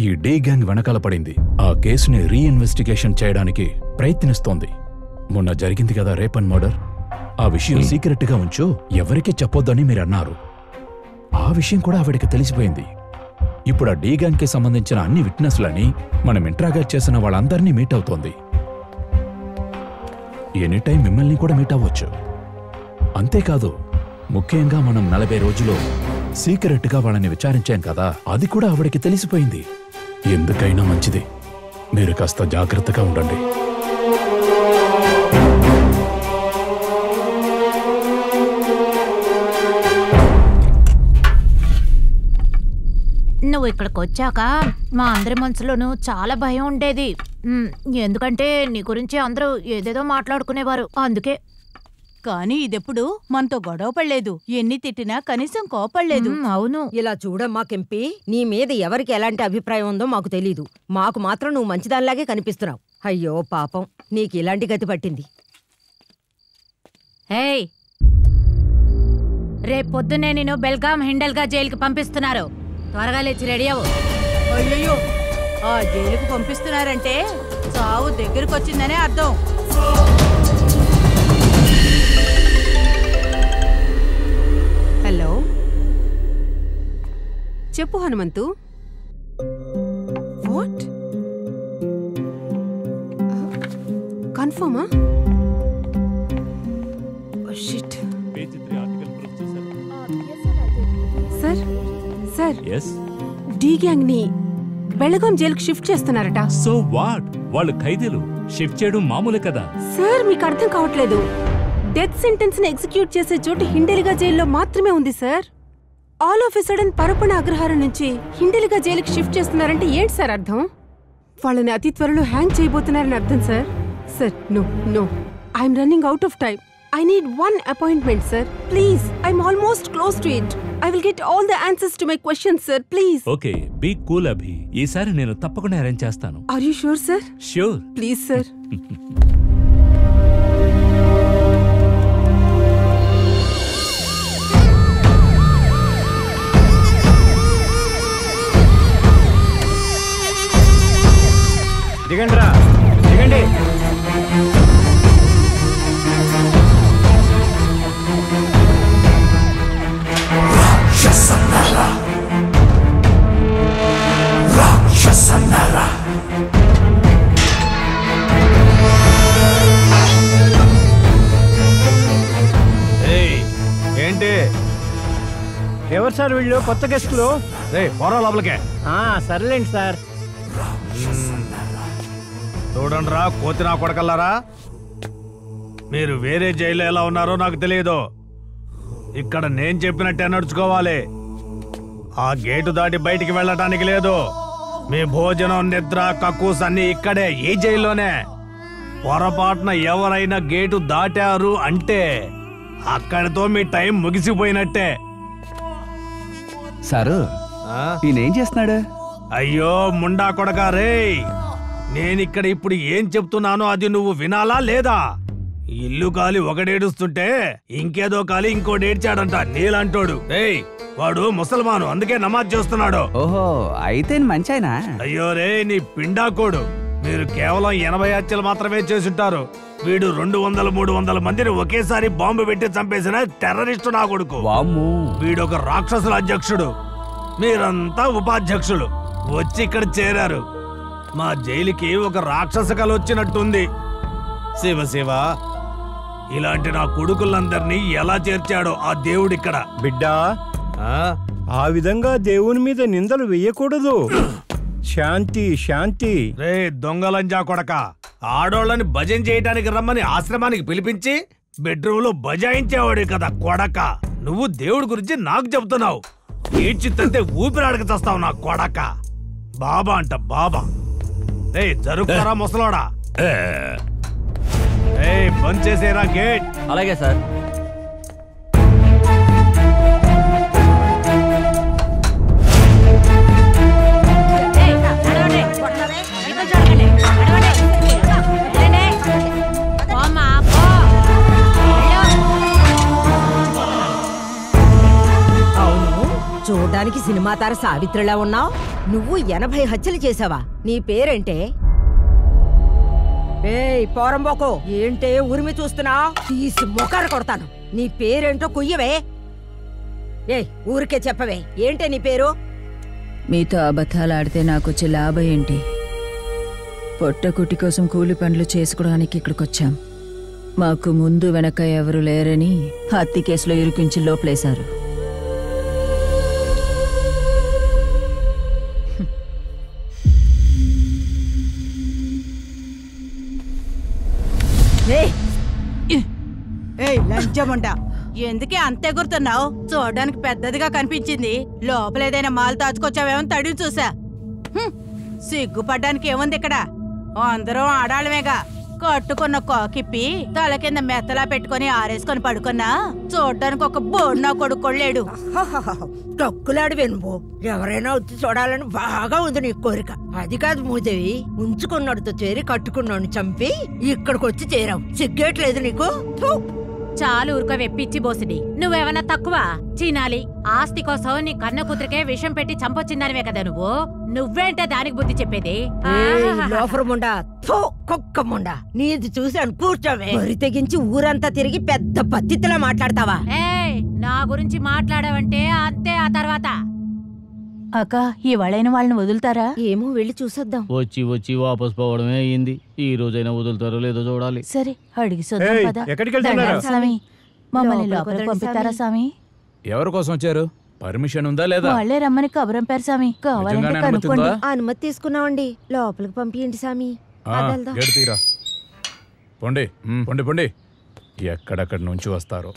ఈ డే గ్యాంగ్ వెనకాల పడింది. ఆ కేసుని రీఇన్వెస్టిగేషన్ చేయడానికి ప్రయత్నిస్తోంది. మొన్న జరిగింది కదా రేపన్ మర్డర్. ఆ విషయం సీక్రెట్గా ఉంచు ఎవరికీ చెప్పొద్దని మీరు అన్నారు ఆ విషయం కూడా ఆవిడకి తెలిసిపోయింది. ఇప్పుడు ఆ డీ గ్యాంగ్కి సంబంధించిన అన్ని విట్నెస్లని మనం ఇంట్రాగేట్ చేసిన వాళ్ళందరినీ మీట్ అవుతోంది. ఎనీ టైం మిమ్మల్ని కూడా మీట్ అవ్వచ్చు. అంతేకాదు ముఖ్యంగా మనం నలభై రోజులు సీక్రెట్గా వాళ్ళని విచారించాం కదా అది కూడా ఆవిడకి తెలిసిపోయింది. ఎందుకైనా మంచిది. మీరు కాస్త జాగ్రత్తగా ఉండండి. నువ్వు ఇక్కడికి వచ్చాక మా అందరి మనసులోనూ చాలా భయం ఉండేది. ఎందుకంటే నీ గురించి అందరూ ఏదేదో మాట్లాడుకునేవారు. అందుకే. కానీ ఇదెప్పుడు మనతో గొడవ పడలేదు. ఎన్ని తిట్టినా కనీసం కోపడలేదు. అవును. ఇలా చూడమ్మా కెంపి. నీ మీద ఎవరికి ఎలాంటి అభిప్రాయం ఉందో మాకు తెలీదు. మాకు మాత్రం నువ్వు మంచిదానిలాగే కనిపిస్తున్నావు. అయ్యో పాపం. నీకు ఇలాంటి గతి పట్టింది. ఏయ్! రేపు పొద్దున్నే నేను బెల్గాం హిండల్గా జైలుకి పంపిస్తున్నారు. త్వరగా లేచి రెడీ అవ్వు. అయ్యయ్యో ఆ జైలుకు పంపిస్తున్నారంటే చావు దగ్గరకు వచ్చిందనే అర్థం. హలో. చెప్పు హనుమంతు. వాట్? కన్ఫర్మా? షిట్. సార్. ఎస్ డి గ్యాంగ్ని బెళగాం జైలుకి షిఫ్ట్ చేస్తున్నారట. సో వాట్ వాళ్ళు ఖైదీలు. షిఫ్ట్ చేయడం మామూలే కదా. సార్ మీకు అర్థం కావట్లేదు. డెత్ సెంటెన్స్ని ఎగ్జిక్యూట్ చేసే చోటు హిండెలిగా జైల్లో మాత్రమే ఉంది sir. All of a sudden Parappana Agrahara నుంచి హిండెలిగా జైలుకి షిఫ్ట్ చేస్తున్నారంటే ఏంటి సార్ అర్థం? వాళ్ళని అతి త్వరలో హ్యాంగ్ చేయబోతున్నారని అర్థం sir. Sir no no I'm running out of time I need one appointment sir. Please I'm almost close to it I will get all the answers to my question sir please okay be cool Abhi ఈసారి నేను తప్పకుండా arrange చేస్తాను. Are you sure sir sure please sir దిగండి రా దిగండి. ఏయ్, ఏంటి? ఎవరు సార్ వీళ్ళు? కొత్త గెస్టులు? రే పోరా లోపలికే. ఆ, సర్లేండి సార్. చూడండి రా కోతి నా కొడకల్లారా? మీరు వేరే జైల్లో ఎలా ఉన్నారో నాకు తెలియదు. ఇక్కడ నేను చెప్పినట్టే నడుచుకోవాలి. ఆ గేటు దాటి బయటికి వెళ్ళటానికి లేదు. మీ భోజనం నిద్ర కక్కూస్ అన్ని ఇక్కడే ఈ జైల్లోనే. పొరపాటున ఎవరైనా గేటు దాటారు అంటే అక్కడితో మీ టైం ముగిసిపోయినట్టే. సారు ఈయనేం చేస్తున్నాడు? అయ్యో ముండా కొడక రేయ్! నేనిక్కడ ఇప్పుడు ఏం చెప్తున్నానో అది నువ్వు వినాలా లేదా? ఇల్లు కాలి ఒకడేడుస్తుంటే ఇంకేదో కాలి ఇంకోటి ఏడ్చాడంట నీలంటోడు. రేయ్ వాడు ముసల్మాను అందుకే నమాజ్ చేస్తున్నాడు. ఓహో అయితే మంచి ఆయన అయ్యో రే నీ పిండాకోడు. మీరు కేవలం ఎనభై హత్యలు మాత్రమే చేసుంటారు. వీడు రెండు వందల మూడు వందల మందిని ఒకేసారి బాంబు పెట్టి చంపేసిన టెర్రరిస్టు నా కొడుకు. వీడు ఒక రాక్షసుల అధ్యక్షుడు. మీరంతా ఉపాధ్యక్షులు. వచ్చి ఇక్కడ చేరారు. మా జైలుకి ఒక రాక్షస కళ వచ్చినట్టుంది. శివ శివ. ఇలాంటి నా కొడుకులందరినీ ఎలా చేర్చాడో ఆ దేవుడిక్కడ బిడ్డా ఆ? విధంగా దేవుని మీద నిందలు వెయ్యకూడదు శాంతి శాంతి. రే దొంగలంజా కొడక. ఆడోళ్ళని భజన చేయటానికి రమ్మని ఆశ్రమానికి పిలిపించి బెడ్రూమ్లో బజాయించేవాడు కదా కొడక. నువ్వు దేవుడి గురించి నాకు చెబుతున్నావు. ఈడ్చిత్తంటే ఊపిరాడక చస్తావు నా కొడక. బాబా అంట బాబా. రే జరుగుతారా ముసలోడా? ఏ బంద్ చేసేరా గేట్. అలాగే సార్. చూడడానికి సినిమా తార సావిత్రిలా ఉన్నావు? నువ్వు ఎనభై హత్యలు చేసావా? నీ పేరేంటే? ఏయ్ పోరంబోకో ఏంటే ఉరిమి చూస్తున్నా? తీసి మొకారు కొడతాను. నీ పేరేంటో కుయ్యవే. ఏయ్ ఊరికే చెప్పవే. ఏంటే నీ పేరు? మీతో అబద్ధాలాడితే నాకు వచ్చే లాభం ఏంటి? పొట్టకుటి కోసం కూలి పనులు చేసుకోవడానికి ఇక్కడికొచ్చాం. మాకు ముందు వెనక ఎవరు లేరని హత్య కేసులో ఇరికించి లోపలేశారు. ఏయ్ ఎందుకే అంత ఎగురుతున్నావు? చూడడానికి పెద్దదిగా కనిపించింది. లోపల ఏదైనా మాల్ దాచుకొచ్చావేమో తడివి చూసా. సిగ్గుపడ్డానికి ఏముంది ఇక్కడ? అందరం ఆడాళ్ళమేగా. కట్టుకున్న కాకిప్పి తల కింద మెత్తలా పెట్టుకొని ఆరేసుకొని పడుకున్నా. చూడ్డానికి ఒక బోర్నా కొడుకోలేడు తక్కులాడు నువ్వు. ఎవరైనా వచ్చి చూడాలని బాగా ఉంది నీ కోరిక. అది కాదు మూదేవి ఉంచుకున్నాడుతో చేరి కట్టుకున్నాడు చంపి ఇక్కడికి వచ్చి చేరావు. సిగ్గేట్లేదు నీకు? చాలు ఊరుకో వెప్పిచ్చి బోసిడి నువ్వేమన్నా తక్కువ? చీనాలి. ఆస్తి కోసం నీ కన్న కూతురికే విషం పెట్టి చంపొచ్చిందానివే కదా నువ్వు? నువ్వేంటే దానికి బుద్ధి చెప్పేది? కుక్క ముండా. నీది చూశాను కూర్చోవే. తెగించి ఊరంతా తిరిగి పెద్ద పత్తిలా మాట్లాడతావా? నా గురించి మాట్లాడావంటే అంతే ఆ తర్వాత అక్క ఇవాళైన వాళ్ళని వదులుతారా? ఏమో వెళ్ళి చూసొద్దాం. వచ్చి వచ్చి వాపస్ పోవడమే అయ్యింది. ఈ రోజైనా వదులుతారో లేదో చూడాలి. సరే అడిగి చూద్దాం ఏయ్, పద. ఎక్కడికి వెళ్తున్నారు? దండాలు స్వామి. మమ్మల్ని లోపలికి లోపలికి వదలండి పంపిస్తారా స్వామి. స్వామి? ఎవరి కోసం వచ్చారు? పర్మిషన్ ఉందా లేదా? వాళ్ళే రమ్మని కబురంపారు స్వామి. కావాలంటే నిజంగానే అనుమతి కనుక్కోండి. ఉందా? అనుమతి తీసుకున్నామండి. లోపలికి పంపియండి సామి ఆ, అదెళ్దాం. గేటు తీరా. పొండి పొండి పొండి. ఎక్కడెక్కడి నుంచి వస్తారో.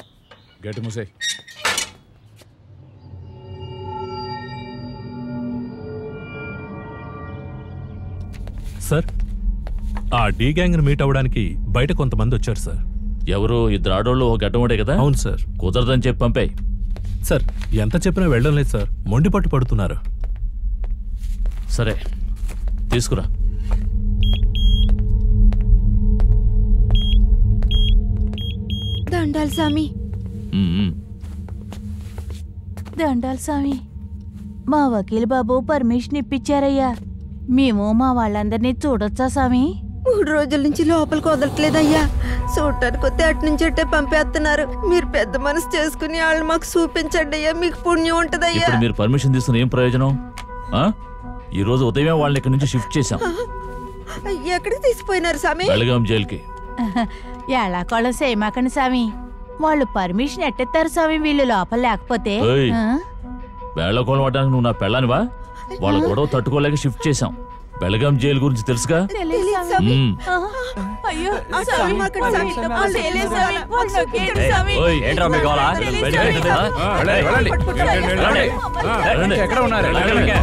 గేటు మూసేయ్. సార్? ఆ డీ గ్యాంగ్ని మీట్ అవ్వడానికి బయట కొంతమంది వచ్చారు సార్. ఎవరు? ఇద్దరు ఆడోళ్ళు ఒక గడ్డముడే కదా? అవును సార్. కుదరదని చెప్పి పంపాయి సార్ ఎంత చెప్పినా వెళ్ళడం లేదు సార్. మొండి పట్టు పడుతున్నారు. సరే తీసుకురా. దండాలి సామి. ఉమ్, ఉమ్. దండాలు స్వామి మా వకీల్ బాబు పర్మిషన్ ఇప్పించారయ్యా. మేము మా వాళ్ళందరినీ చూడొచ్చా స్వామి? మూడు రోజుల నుంచి లోపలికి వదలట్లేదయ్యా. చూడటానికి వస్తే అటు నుంచి అట్టే పంపేస్తున్నారు. మీరు పెద్ద మనసు చేసుకుని వాళ్ళు మాకు చూపించండి అయ్యా. మీకు పుణ్యం ఉంటదయ్యా. ఇప్పుడు మీరు పర్మిషన్ తీసుకుని ఏం ప్రయోజనం? ఆ? ఈ రోజు ఉదయమే వాళ్ళని ఇక్కడి నుంచి షిఫ్ట్ చేశాం. ఎక్కడికి తీసిపోయినారు సామి బెళగాం జైలుకి. ఎలా కొలం చేయమాకండి స్వామి. వాళ్ళు పర్మిషన్ ఎట్టెత్తారు స్వామి వీళ్ళు లోపల లేకపోతే? ఏయ్. ఆ? వేళకోళం పడడానికి నువ్వు నా పెళ్ళానివా? వాళ్ళ గొడవ తట్టుకోలేక షిఫ్ట్ చేశాం బెళగాం జైలు గురించి తెలుసుగా తెలీదు స్వామి. మ్మ్. ఆ, అయ్యో ఆ స్వామి, స్వామి అక్కడ వాళ్ళు స్వామి, ఇంత ఆ పని చేయలేదు స్వామి. వాళ్ళు నొక్కేయండి స్వామి. ఓయ్, ఏంట్రా మీ గోల? తెలీదు బయటికి స్వామి. వెళ్ళండి. ఆ, వెళ్ళండి, వెళ్ళండి. వెళ్ళండి, వెళ్ళండి. ఆ, వెళ్ళండి. ఎక్కడ ఉన్నారు వెళ్ళండి, వెళ్ళండి.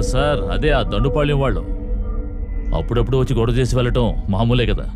సార్ అదే ఆ దండుపాళ్యం వాళ్ళు. అప్పుడప్పుడు వచ్చి గొడవ చేసి వెళ్ళటం మామూలే కదా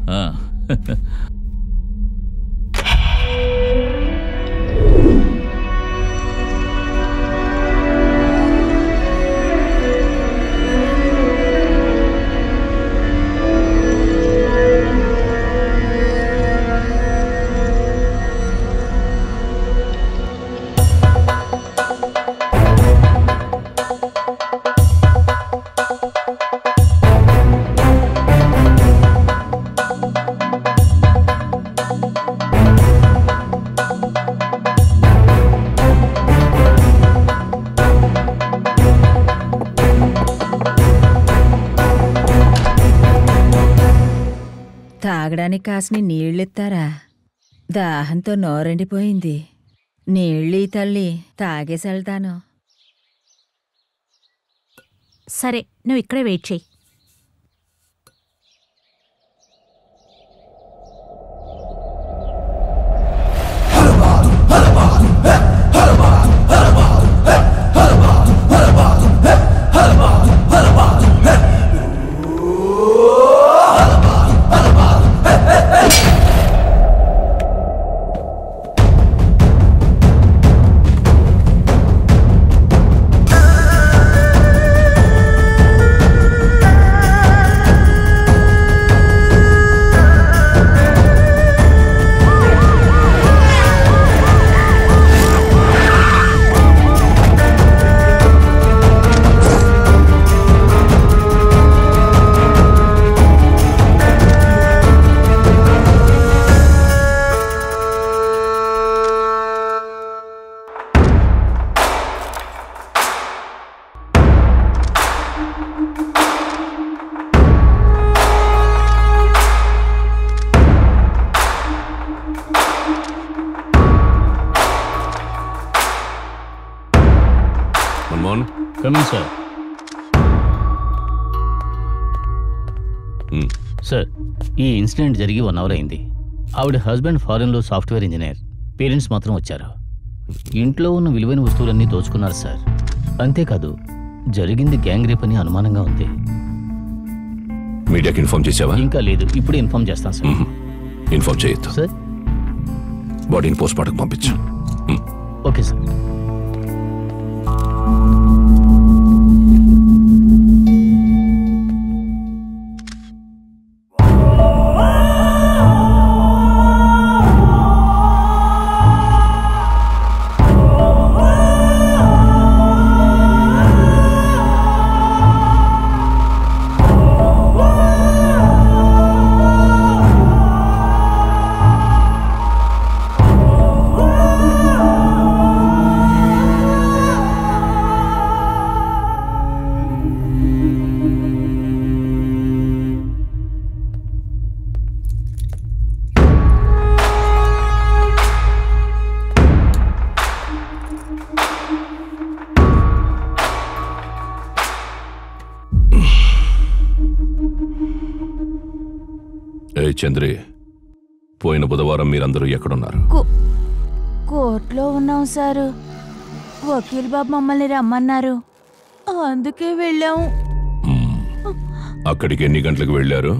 ఆ. కాసిని నీళ్ళిస్తారా దాహంతో నోరెండిపోయింది. నీళ్ళీ తల్లి తాగేసి వెళ్తాను. సరే నువ్వు ఇక్కడే వెయిట్ చెయ్యి. ఇన్సిడెంట్ జరిగి వన్ అవర్ అయింది. ఆవిడ హస్బెండ్ ఫారెన్లో సాఫ్ట్వేర్ ఇంజనీర్. పేరెంట్స్ మాత్రం వచ్చారు. ఇంట్లో ఉన్న విలువైన వస్తువులన్నీ దోచుకున్నారు సార్. అంతేకాదు జరిగింది గ్యాంగ్ రేప్ అని అనుమానంగా ఉంది. మీడియాకి ఇన్ఫార్మ్ చేసావా? ఇంకా లేదు. ఇప్పుడు ఇన్ఫార్మ్ చేస్తాను సార్. ఇన్ఫార్మ్ చేయొద్దు. సార్? బాడీని పోస్ట్ మార్టం పంపించు. Okay sir. సారు. వకీల్ బాబు మమ్మల్ని రమ్మన్నారు. అందుకే వెళ్ళాము అక్కడికి ఎన్ని గంటలకు వెళ్ళారు?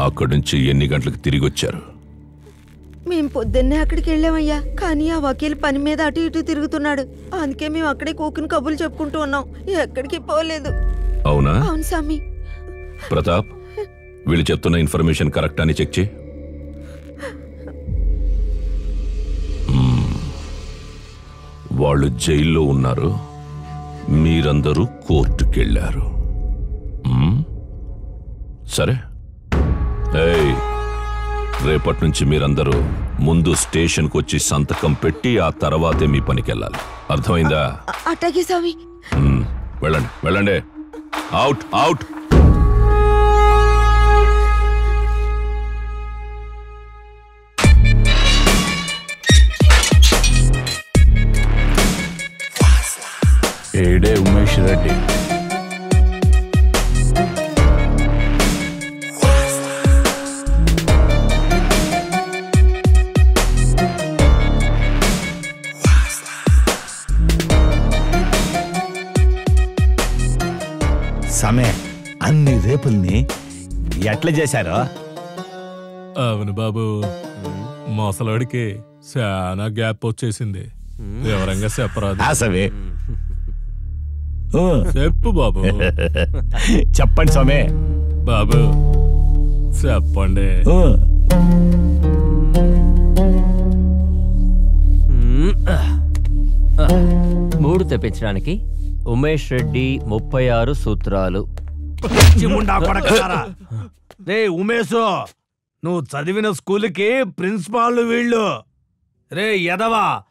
అక్కడి నుంచి ఎన్ని గంటలకు తిరిగి వచ్చారు మేము పొద్దున్నే అక్కడికి వెళ్ళామయ్యా. కానీ ఆ వకీల్ పని మీద అటు ఇటు తిరుగుతున్నాడు. అందుకే మేము అక్కడే కూకుని కబుర్లు చెప్పుకుంటూ ఉన్నాం. ఎక్కడికి పోలేదు. అవునా? అవును స్వామి. ప్రతాప్ వీళ్ళు చెప్తున్న ఇన్ఫర్మేషన్ కరెక్ట్ అని చెక్ చేయి. వాళ్ళు జైల్లో ఉన్నారు. మీరందరూ కోర్టుకెళ్ళారు? సరే. ఏయ్ రేపటి నుంచి మీరందరూ ముందు స్టేషన్కి వచ్చి సంతకం పెట్టి ఆ తర్వాతే మీ పనికెళ్ళాలి. అర్థమైందా? స్వామి. వెళ్ళండి వెళ్ళండి. Out out. ఏడే ఉమేష్ రెడ్డి. సమే అన్ని రేపుల్ని ఎట్లా చేశారో? అవును బాబు. మొసలోడికి చాలా గ్యాప్ వచ్చేసింది. వివరంగా చెప్పరాదు. ఆసవే చెప్పు బాబు. చెప్పండి స్వామి. బాబు చెప్పండి. మూడు తెప్పించడానికి ఉమేష్ రెడ్డి ముప్పై ఆరు సూత్రాలు. రే ఉమేషు నువ్వు చదివిన స్కూల్కి ప్రిన్సిపాల్ వీళ్ళు. రే ఎదవా?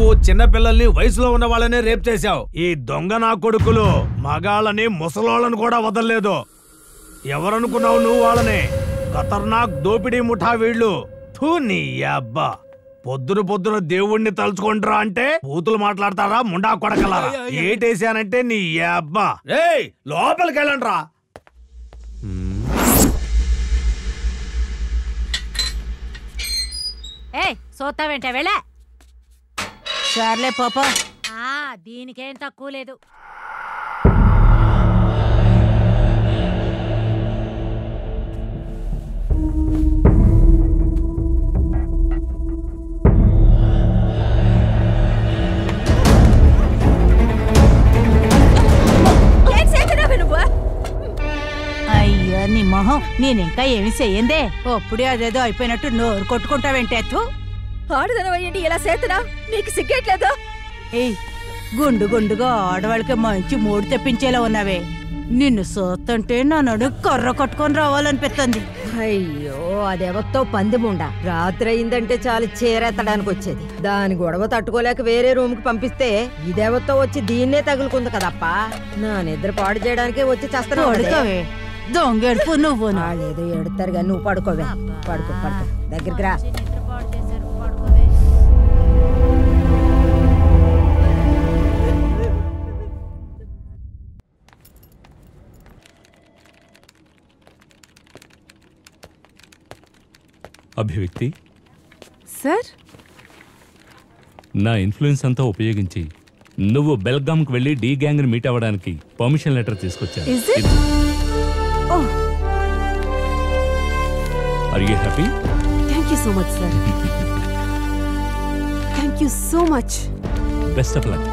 నువ్వు చిన్నపిల్లల్ని వయసులో ఉన్న వాళ్ళనే రేప్ చేశావు. ఈ దొంగ నా కొడుకులు మగాళ్ళని ముసలోళ్ళని కూడా వదలలేదు. ఎవరనుకున్నావు నువ్వు వాళ్ళని? ఖతర్నాక్ దోపిడీ ముఠా వీళ్ళు. థూ నీ అబ్బా. పొద్దున పొద్దున దేవుణ్ణి తలుచుకుంటారా అంటే బూతులు మాట్లాడతారా ముండా కొడకలారా? ఏటేసానంటే నీ అబ్బా. రేయ్ లోపలికి వెళ్ళండి రా ఏ సోతావేంటే వెళ్ళే. సర్లే పాపా. ఆ దీనికేం తక్కువ లేదు. అయ్యా నీ మొహం. నేనింకా ఏమి చెయ్యందే. అప్పుడే అదేదో అయిపోయినట్టు నోరు కొట్టుకుంటావేంటేత్తు ఆడదనవయ్యండి ఇలా చేతనా నీకు సిగ్గేట్లేదా? ఏయ్ గుండు గుండుగా ఆడవాళ్ళకి మంచి మూడు తెప్పించేలా ఉన్నావే. నిన్ను సోత్తంటే నా నడు కర్ర కట్టుకొని రావాలనిపిస్తుంది. అయ్యో అదెవత్తో పందిముండా రాత్రి అయిందంటే చాలు చీరెత్తడానికి వచ్చేది. దాని గొడవ తట్టుకోలేక వేరే రూమ్కి పంపిస్తే ఇదెవత్తో వచ్చి దీన్నే తగులుకుంది కదప్పా? నా నిద్ర పాడు చేయడానికే వచ్చి చేస్తున్నావు పడుకోవే. దొంగెడుపు నువ్వు ఏదో ఎడతారు కానీ నువ్వు పడుకోవే. పడుకో పడుకో. దగ్గరికి రా. అభివ్యక్తి? సార్? నా ఇన్ఫ్లుయెన్స్ అంతా ఉపయోగించి నువ్వు బెల్గాంకి వెళ్ళి డీ గ్యాంగ్ మీట్ అవ్వడానికి పర్మిషన్ లెటర్ తీసుకొచ్చాను. Are you happy thank you so much sir thank you so much best of luck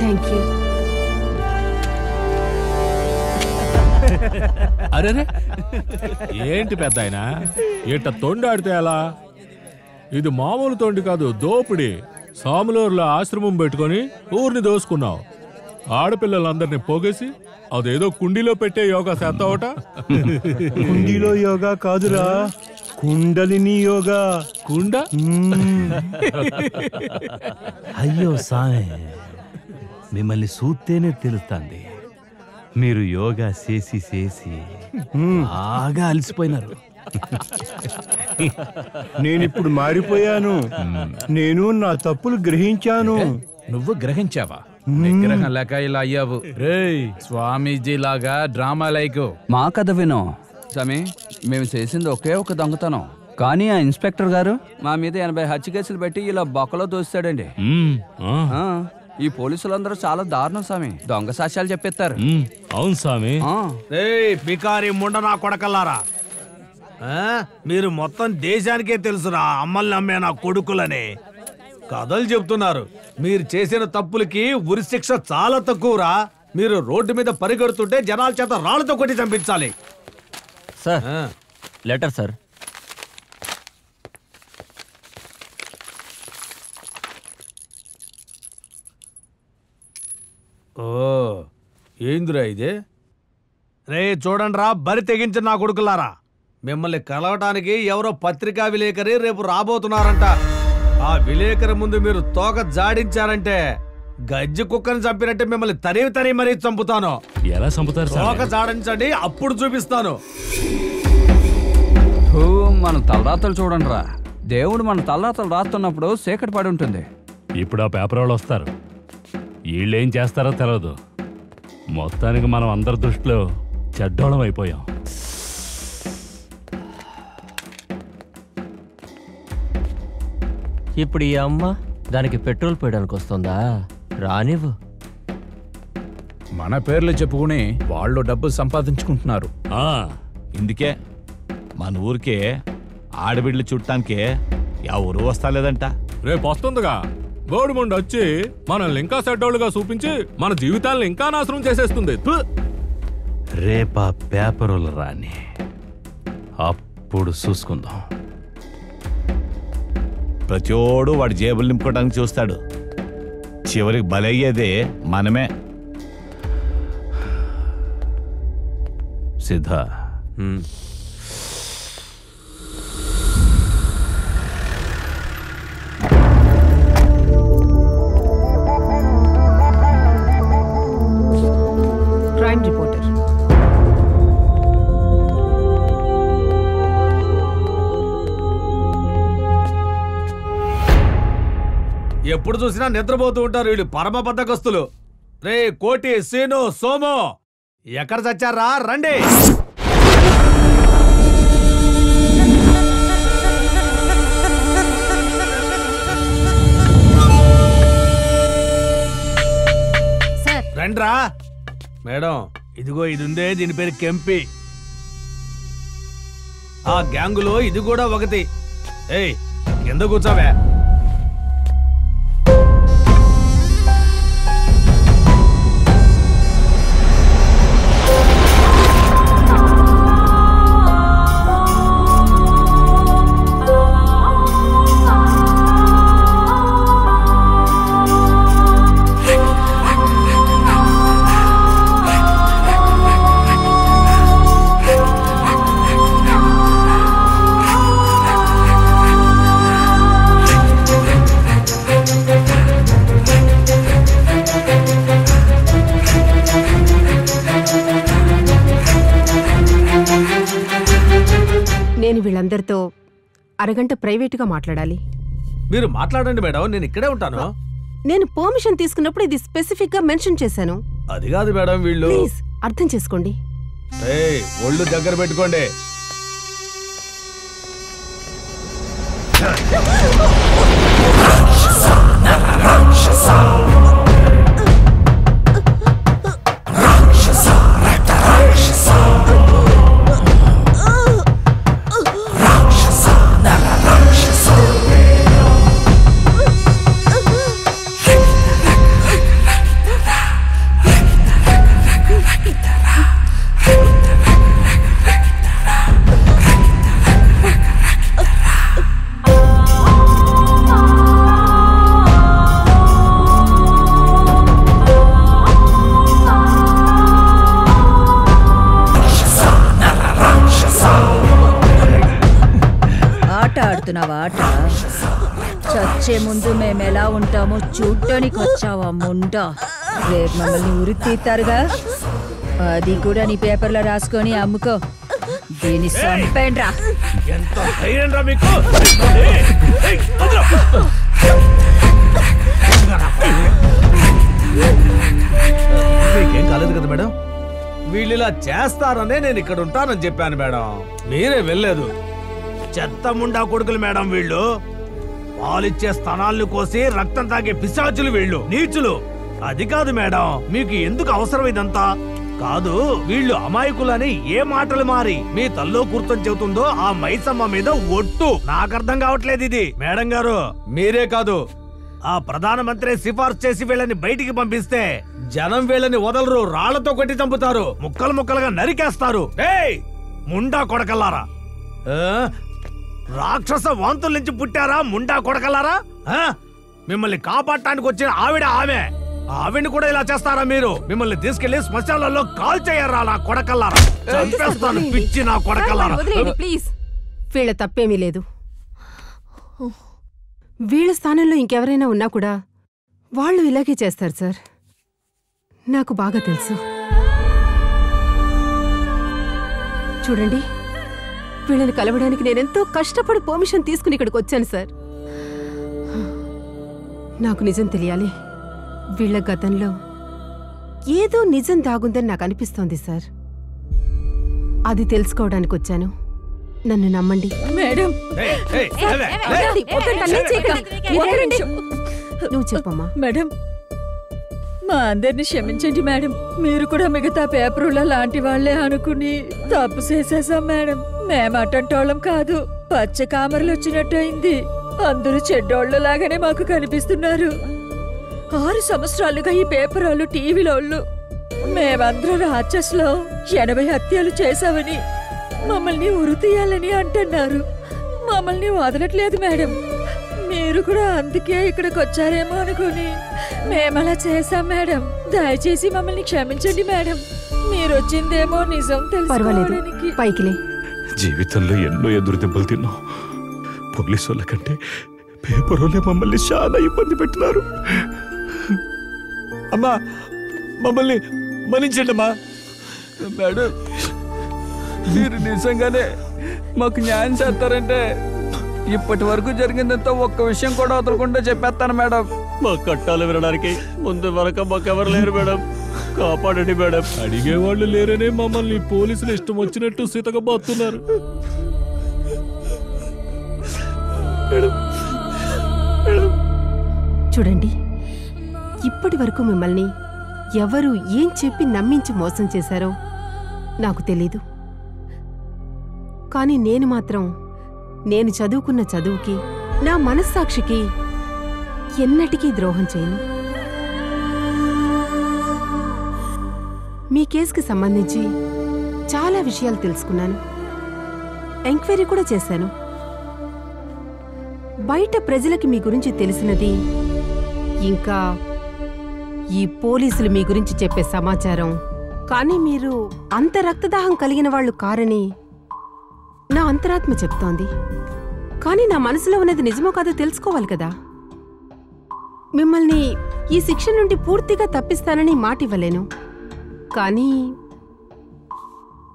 thank you అరే ఏంటి పెద్ద ఆయన ఇట్ట తొండాడితే ఎలా? ఇది మామూలు తొండి కాదు దోపిడి. సాములూరులో ఆశ్రమం పెట్టుకొని ఊరిని దోసుకున్నావు. ఆడపిల్లలందరినీ పోగేసి అదేదో కుండీలో పెట్టే యోగా చేస్తావట? కుండీలో యోగా కాదురా. కుండలిని యోగా. కుండ? అయ్యో సామే మిమ్మల్ని చూస్తేనే తెలుస్తుంది. మీరు యోగా చేసి చేసి. బాగా అలసిపోయినారు. నేనిప్పుడు మారిపోయాను. నేను నా తప్పులు గ్రహించాను. నువ్వు గ్రహించావా? నిగ్రహం లేక ఇలా అయ్యావు. రేయ్. స్వామీజీ లాగా డ్రామా లైక్. మా కథ విను. స్వామి మేము చేసింది ఒకే ఒక దొంగతనం. కానీ ఆ ఇన్స్పెక్టర్ గారు? మా మీద ఎనభై హత్య కేసులు పెట్టి ఇలా బొక్కలో దోస్తాడండి. ఆ, ఈ పోలీసులందరూ చాలా దారుణం స్వామి. దొంగ సాక్ష్యాలు చెప్పేస్తారు. అవును స్వామి. పికారి ముండ నా కొడకల్లారా? ఆ? మీరు మొత్తం దేశానికే తెలుసురా అమ్మల్ని అమ్మే నా కొడుకులని. కథలు చెప్తున్నారు. మీరు చేసిన తప్పులకి ఉరి శిక్ష చాలా తక్కువరా. మీరు రోడ్డు మీద పరిగెడుతుంటే జనాల చేత రాళ్ళతో కొట్టి చంపించాలి. Sir letter sir. ఓ ఏందిరా ఇది? రే చూడండిరా బరి తెగించిన నా కొడుకులారా. మిమ్మల్ని కలవటానికి ఎవరో పత్రికా విలేకరి రేపు రాబోతున్నారంట. ఆ విలేకరి ముందు మీరు తోక జాడించారంటే గజ్జి కుక్కని చంపినట్టే మిమ్మల్ని తరివి తరివి మరీ చంపుతాను. ఎలా చంపుతారు తోక జాడించండి అప్పుడు చూపిస్తాను. హూ, మన తలరాతలు చూడండి రా దేవుడు మన తలరాతలు రాస్తున్నప్పుడు చీకటి పడి ఉంటుంది. ఇప్పుడు ఆ పేపర్ వాళ్ళు వస్తారు. వీళ్ళేం చేస్తారో తెలియదు మొత్తానికి మనం అందరి దృష్టిలో చెడ్డోళం అయిపోయాం. ఇప్పుడు ఈ అమ్మ దానికి పెట్రోల్ పోయడానికి వస్తుందా? రానివ్వు. మన పేర్లు చెప్పుకుని వాళ్ళు డబ్బు సంపాదించుకుంటున్నారు. ఇందుకే మన ఊరికే ఆడబిడ్డలు చుట్టానికే ఎవరు వస్తాలేదంట. రేపు వస్తుందిగా. గోడిముండి వచ్చి మనల్ని ఇంకా సెడ్డోళ్ళుగా చూపించి మన జీవితాలను ఇంకా నాశనం చేసేస్తుంది! రేపా పేపరులు రాని. అప్పుడు చూసుకుందాం. ప్రతిోడు వాడి జేబులు నింపుకోవడానికి చూస్తాడు. చివరికి బలయ్యేదే మనమే. సిద్ధ. ఎప్పుడు చూసినా నిద్రపోతూ ఉంటారు వీళ్ళు పరమ బద్దకస్తులు. రే కోటి సీను సోము ఎక్కడ చచ్చారా? రండి. రండ్రా. మేడం ఇదిగో ఇది ఉందే దీని పేరు కెంపి. ఆ గ్యాంగులో ఇది కూడా ఒకటి. ఏయ్ కింద కూర్చోవే. అరగంట ప్రైవేటుగా మాట్లాడాలి. మీరు మాట్లాడండి మేడం నేను ఇక్కడే ఉంటాను. నేను పర్మిషన్ తీసుకున్నప్పుడు ఇది స్పెసిఫిక్గా మెన్షన్ చేశాను. అది కాదు మేడం వీళ్ళు ప్లీజ్ అర్థం చేసుకోండి. ఏయ్ ఒళ్ళు దగ్గర పెట్టుకోండి. వచ్చావా రేపు మమ్మల్ని ఉరి తీస్తారుగా అది కూడా నీ పేపర్లో రాసుకొని అమ్ముకో. దీని చంపేండ్రా ఎంత మీకు? మీకేం కాలేదు కదా మేడం? వీళ్ళు ఇలా చేస్తారనే నేను ఇక్కడ ఉంటానని చెప్పాను మేడం. మీరే వెళ్ళలేదు. చెత్త ముండా కొడుకులు మేడం వీళ్ళు. పాలిచ్చే స్థనాలను కోసి రక్తం తాగే పిశాచులు వీళ్ళు. నీచులు. అది కాదు మేడం. మీకు ఎందుకు అవసరం ఇదంతా? కాదు వీళ్ళు అమాయకులని ఏ మాటలు మారి మీ తల్లో కూర్చొని చెబుతుందో ఆ మైసమ్మ మీద ఒట్టు. నాకు అర్థం కావట్లేదు ఇది. మేడం గారు మీరే కాదు. ఆ ప్రధానమంత్రి సిఫార్సు చేసి వీళ్ళని బయటికి పంపిస్తే జనం వీళ్ళని వదలరు రాళ్ళతో కొట్టి చంపుతారు. ముక్కలు ముక్కలుగా నరికేస్తారు. ఏయ్! ముండా కొడకల్లారా? రాక్షస వాంతుల నుంచి పుట్టారా ముండా కొడకల్లారా? మిమ్మల్ని కాపాడటానికి వచ్చిన ఆవిడ ఆమె. ఆవిడని కూడా ఇలా చేస్తారా మీరు? మిమ్మల్ని తీసుకెళ్ళి శ్మశానాల్లో కాల్ చేయరా నా కొడకల్లారా చంపేస్తాను పిచ్చి నా కొడకల్లారా? ప్లీజ్. వీళ్ళ తప్పేమీ లేదు. వీళ్ళ స్థానంలో ఇంకెవరైనా ఉన్నా కూడా వాళ్ళు ఇలాగే చేస్తారు సార్. నాకు బాగా తెలుసు. చూడండి వీళ్ళని కలవడానికి నేనెంతో కష్టపడి పర్మిషన్ తీసుకుని ఇక్కడికి వచ్చాను సార్. నాకు నిజం తెలియాలి. వీళ్ళ గతంలో ఏదో నిజం దాగుందని నాకు అనిపిస్తోంది సార్ అది తెలుసుకోవడానికి వచ్చాను నన్ను నమ్మండి మేడం. నువ్వు చెప్పమ్మా మేడం మా అందరిని క్షమించండి మేడం మీరు కూడా మిగతా పేపరుల లాంటి వాళ్ళే అనుకుని తప్పు చేసేసాం మేడం మేము అటంటోళ్ళం కాదు పచ్చ కామరలు వచ్చినట్టయింది అందరూ చెడ్డోళ్ళ లాగానే మాకు కనిపిస్తున్నారు ఆరు సంవత్సరాలుగా ఈ పేపర్ వాళ్ళు టీవీలోళ్ళు మేమందరం రాక్షసులో. ఎనభై హత్యలు చేశామని మమ్మల్ని ఉరి తీయాలని అంటున్నారు. మమ్మల్ని వదలట్లేదు మేడం. మీరు కూడా అందుకే ఇక్కడికి వచ్చారేమో అనుకుని మేమలా చేశాం మేడం. దయచేసి మమ్మల్ని క్షమించండి మేడం. మీరు వచ్చిందేమో నిజం పర్వాలేదు. తెలుసుకోవడానికి. పైకిలే జీవితంలో ఎన్నో ఎదురు దెబ్బలు తిన్నాం. పోలీసు వాళ్ళ కంటే పేపర్ వాళ్ళే మమ్మల్ని చాలా ఇబ్బంది పెట్టినారు. అమ్మా మమ్మల్ని మన్నించండి అమ్మా మేడం మీరు నిజంగానే మాకు న్యాయం చేస్తారంటే ఇప్పటి వరకు జరిగిందంతా ఒక్క విషయం కూడా వదలకుండా చెప్పేస్తాను మేడం. మా కట్టాలు వినడానికి ముందు వరకు మాకెవరు లేరు మేడం. కాపాడండి మేడం. అడిగేవాళ్ళు లేరనే మమ్మల్ని పోలీసులు ఇష్టం వచ్చినట్టు సితకబాతున్నారు చూడండి ఇప్పటి వరకు మిమ్మల్ని ఎవరు ఏం చెప్పి నమ్మించి మోసం చేశారో నాకు తెలీదు. కానీ నేను మాత్రం నేను చదువుకున్న చదువుకి నా మనస్సాక్షికి ఎన్నటికీ ద్రోహం చేయను. మీ కేసుకి సంబంధించి చాలా విషయాలు తెలుసుకున్నాను. ఎంక్వైరీ కూడా చేశాను. బయట ప్రజలకి మీ గురించి తెలిసినది ఇంకా ఈ పోలీసులు మీ గురించి చెప్పే సమాచారం. కానీ మీరు అంత రక్తదాహం కలిగిన వాళ్ళు కారని నా అంతరాత్మ చెప్తోంది. కానీ నా మనసులో ఉన్నది నిజమో కాదో తెలుసుకోవాలి కదా. మిమ్మల్ని ఈ శిక్ష నుండి పూర్తిగా తప్పిస్తానని మాటివ్వలేను కానీ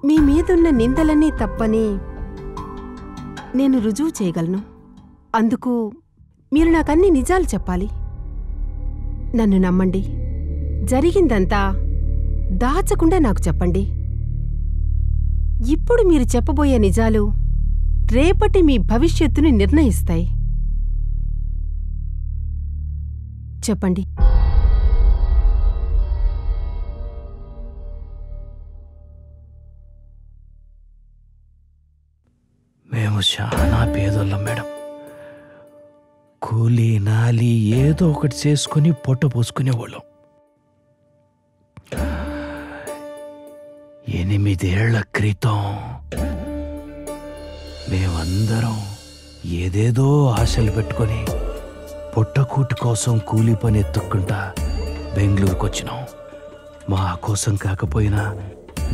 మీ మీదున్న నిందలన్నీ తప్పని నేను రుజువు చేయగలను. అందుకు మీరు నాకన్ని నిజాలు చెప్పాలి. నన్ను నమ్మండి. జరిగిందంతా దాచకుండా నాకు చెప్పండి. ఇప్పుడు మీరు చెప్పబోయే నిజాలు రేపటి మీ భవిష్యత్తుని నిర్ణయిస్తాయి. చెప్పండి. మేము చాలా పేదోళ్ళం మేడం. కూలీ నాలి ఏదో ఒకటి చేసుకుని పొట్ట పోసుకునేవాళ్ళం. ఎనిమిదేళ్ళ క్రితం మేమందరం ఏదేదో ఆశలు పెట్టుకొని పొట్టకూటి కోసం కూలీ పని ఎత్తుక్కుంటా బెంగళూరుకు వచ్చినాం మా కోసం కాకపోయినా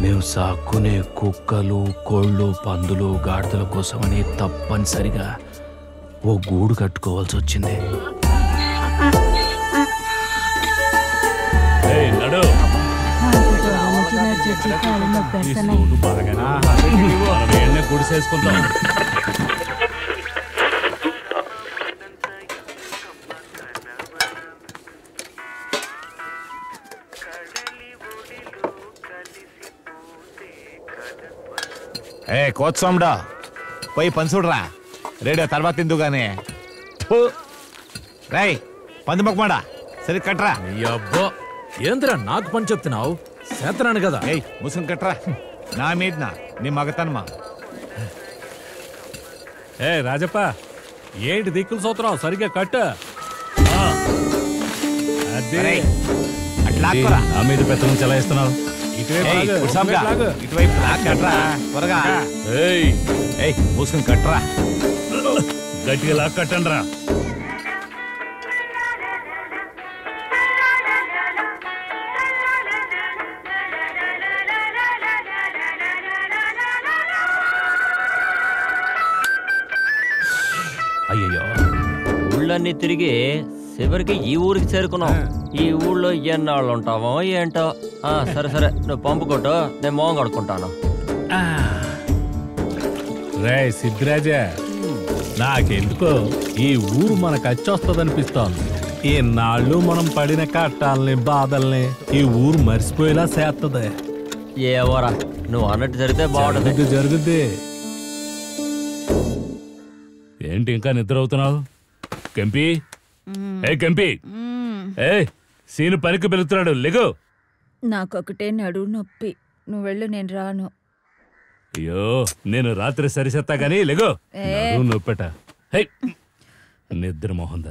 మేము సాక్కునే కుక్కలు కోళ్ళు పందులు గాడిదల కోసమని తప్పనిసరిగా ఓ గూడు కట్టుకోవాల్సి వచ్చింది ఏయ్, ఏ కోత్సండా పోయి పని రేడియో తర్వాత ఎందుగానే రై పంది మొక్కమాడా. సరే కట్రా. అబ్బో ఏంద్రా నాకు పని చెప్తున్నావు? చేతనాను కదా? ఏయ్ ముసుగు కట్రా. నా మీద నీ మగతనమా? ఏ రాజప్ప ఏంటి దిక్కులు సూత్రం సరిగ్గా కట్టు. ఆ. అదే. అరేయ్, అట్లా లాక్కోరా. నా మీద పెత్తనం చెలాయిస్తున్నావు? ఇటువైపు కట్రా త్వరగా. ఏయ్. కట్రా. గట్టిగా లాక్ కట్టండి రా తిరిగి చివరికి ఈ ఊరికి చేరుకున్నాం. ఈ ఊళ్ళో ఎన్నాళ్ళు ఉంటామో ఏంటో? ఆ, సరే సరే. నువ్వు పంపు కొట్టు. నేను మోహం కడుక్కుంటాను. రే సిద్ధిరాజా. నాకెందుకో ఈ ఊరు మనకు అచ్చొస్తుందనిపిస్తోంది. ఈ నాళ్ళు మనం పడిన కట్టాలని బాధల్ని ఈ ఊరు మర్చిపోయేలా చేస్తుంది ఏవోరా నువ్వు అన్నట్టు జరిగితే బాగుంటుంది. జరుగుద్ది. ఏంటి ఇంకా నిద్ర అవుతున్నావు? కెంపి ఏ కెంపి ఏ సీను పనికి పిలుస్తున్నాడు లెగు. నాకొకటే నడువు నొప్పి. నువ్వు వెళ్ళు నేను రాను. అయ్యో నేను రాత్రి సరిసెత్తా గానీ లెగు. ఏ. నడుము నొప్పెట. హై నిద్ర మోహన్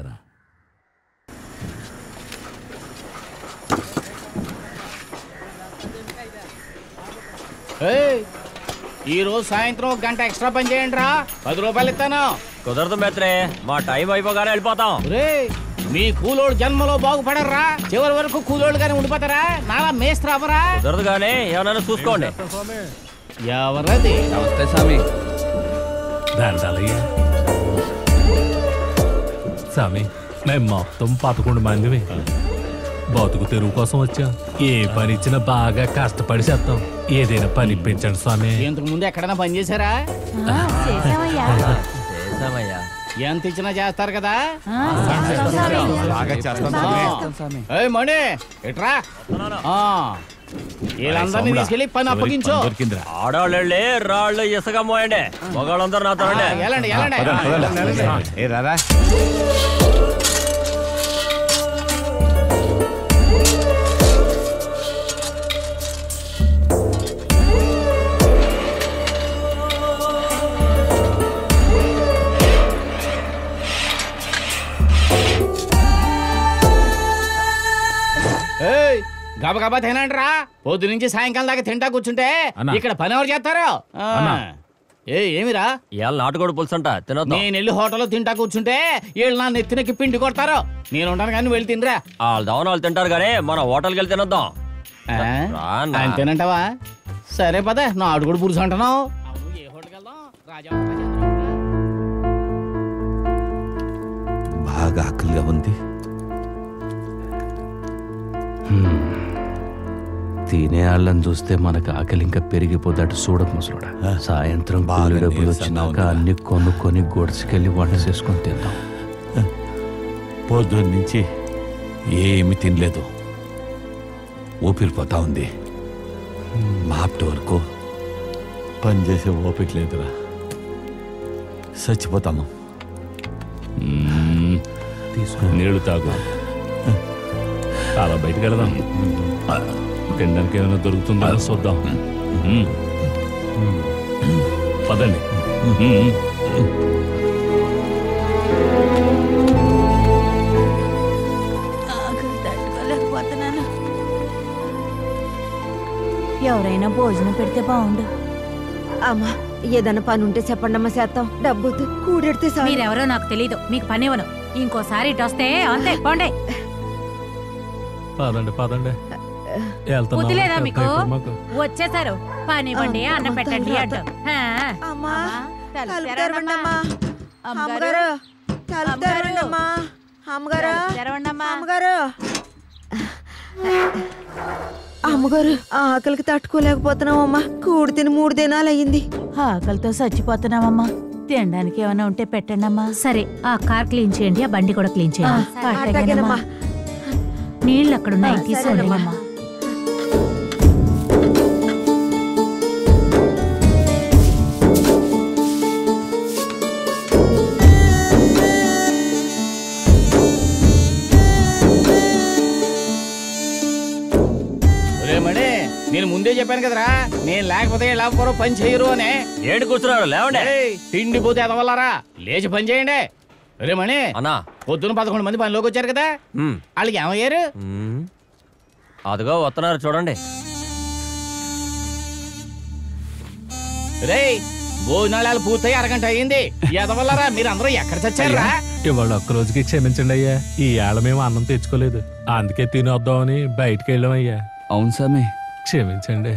ఏయ్, ఈ రోజు సాయంత్రం ఒక గంట ఎక్స్ట్రా పని చేయండి రా పది రూపాయలు ఇస్తాను. కుదరదు మేత్రే మా టైం అయిపోగానే వెళ్ళిపోతాం. రే మీ కూలోడు జన్మలో బాగుపడరా చివరి వరకు కూలోడుగానే ఉండిపోతారా? నాలా మేస్త్రి అవరా కుదరదు కానీ ఏమన్నా చూసుకోండి. ఎవరది? నమస్తే స్వామి. దాండాలయ్యా. స్వామి మేము మొత్తం పదకొండు మందివి బతుకు తెరువు కోసం వచ్చాం. ఏ పని ఇచ్చినా బాగా కష్టపడి చేస్తాం. ఏదైనా పని ఇప్పించండి స్వామి. ఇంతకు ముందు ఎక్కడైనా పని చేశారా? చేసామయ్యా ఎంత ఇచ్చినా చేస్తారు కదా? బాగా చేస్తాం స్వామి. ఏయ్ మణి ఎట్రా ఆ, వీళ్ళందరినీ తీసుకెళ్ళి పని అప్పగించు. ఆడవాళ్ళు వెళ్ళి రాళ్ళు ఇసుక మోయండి. నాతో. ఆ, వెళ్ళండి, వెళ్ళండి. ఏ రారా? గబగబా తినండి రా పొద్దు నుంచి సాయంకాలం దాకా తింటా కూర్చుంటే అన్నా. ఇక్కడ పని ఎవరు చేస్తారు ఆ. అన్నా. ఏ ఏమిరా ఇవాళ నాటుకోడి పులుసు అంట తినొద్దాం నేను వెళ్ళి హోటల్లో తింటా కూర్చుంటే వీళ్ళు నా నెత్తినకి పిండి కొడతారు నేను ఉంటాను కానీ వెళ్ళి తినరా వాళ్ళ దవన వాళ్ళు తింటారు కానీ మన హోటల్కి వెళ్ళి తినొద్దాం ఆ? రా అన్నా. అంతేనంటావా సరే పద నా అడుగుడు పురుషు అంటున్నావు బాగా ఆకలిగా ఉంది తినే వాళ్ళని చూస్తే మనకు ఆకలి ఇంకా పెరిగిపోతాడు. చూడకు ముసలోడా సాయంత్రం కూలి డబ్బులు వచ్చినాక అన్ని కొనుక్కొని గొడుసుకెళ్ళి వంట చేసుకొని తిందాం. పొద్దున్న నుంచి ఏమి తినలేదు. ఊపిరి పోతా ఉంది. మాప్టి వరకు పని చేసే ఓపిక లేదురా. చచ్చిపోతాము. నీళ్ళు తాగు. అలా బయటకు వెళదాం. తినడానికి ఏమైనా దొరుకుతుందో? చూద్దాం. పదండి. ఎవరైనా భోజనం పెడితే బాగుండు. అమ్మా ఏదైనా పని ఉంటే చెప్పండి అమ్మా చేద్దాం డబ్బు కూడెడితే మీరెవరో నాకు తెలీదు మీకు పని ఇవ్వను. ఇంకోసారి ఇటు వస్తే అంతే పోండి పదండి పదండి. వెళ్తున్నాం. బుద్ధి లేదా మీకు. వచ్చేసారు. పని ఇవ్వండి అమ్మ, అన్నం పెట్టండి తర్వాత. అంటూ హా. అమ్మా అమ్మా అమ్మగారు అమ్మగారు అమ్మగారు. అమ్మగారు. ఆకలికి తట్టుకోలేకపోతున్నామమ్మా కూడి తిని మూడు దినాలు అయ్యింది ఆకలితో చచ్చిపోతున్నామమ్మా తినడానికి ఏమైనా ఉంటే పెట్టండి అమ్మా సరే ఆ కార్ క్లీన్ చేయండి ఆ బండి కూడా క్లీన్ చేయండి. నీళ్ళు అక్కడున్నాయి ఆ, తీసుకోండి సరేనమ్మా. నేను ముందే చెప్పాను కదరా నేను లేకపోతే లేకపోతే పని చేయరు అని. ఏంటి కూర్చున్నారు లేవండి. ఏయ్, తిండి పోతే ఎదవల్లారా? లేచి పని చేయండి. ఒరే మణి అన్నా. పొద్దున పదకొండు మంది పనిలోకి వచ్చారు కదా. వాళ్ళకి ఏమయ్యారు. అదిగో వస్తున్నారు చూడండి. రేయ్ భోజనాలు పూర్తయి అరగంట అయ్యింది. ఎదవల్లారా? మీరు అందరూ ఎక్కడ చచ్చారా ఇవాళ ఒక్క రోజుకి క్షమించండి అయ్యా. ఈ ఏళ్ళ మేము అన్నం తెచ్చుకోలేదు. అందుకే తినొద్దామని బయటికి వెళ్ళాం అయ్యా అవును సామి. క్షమించండి.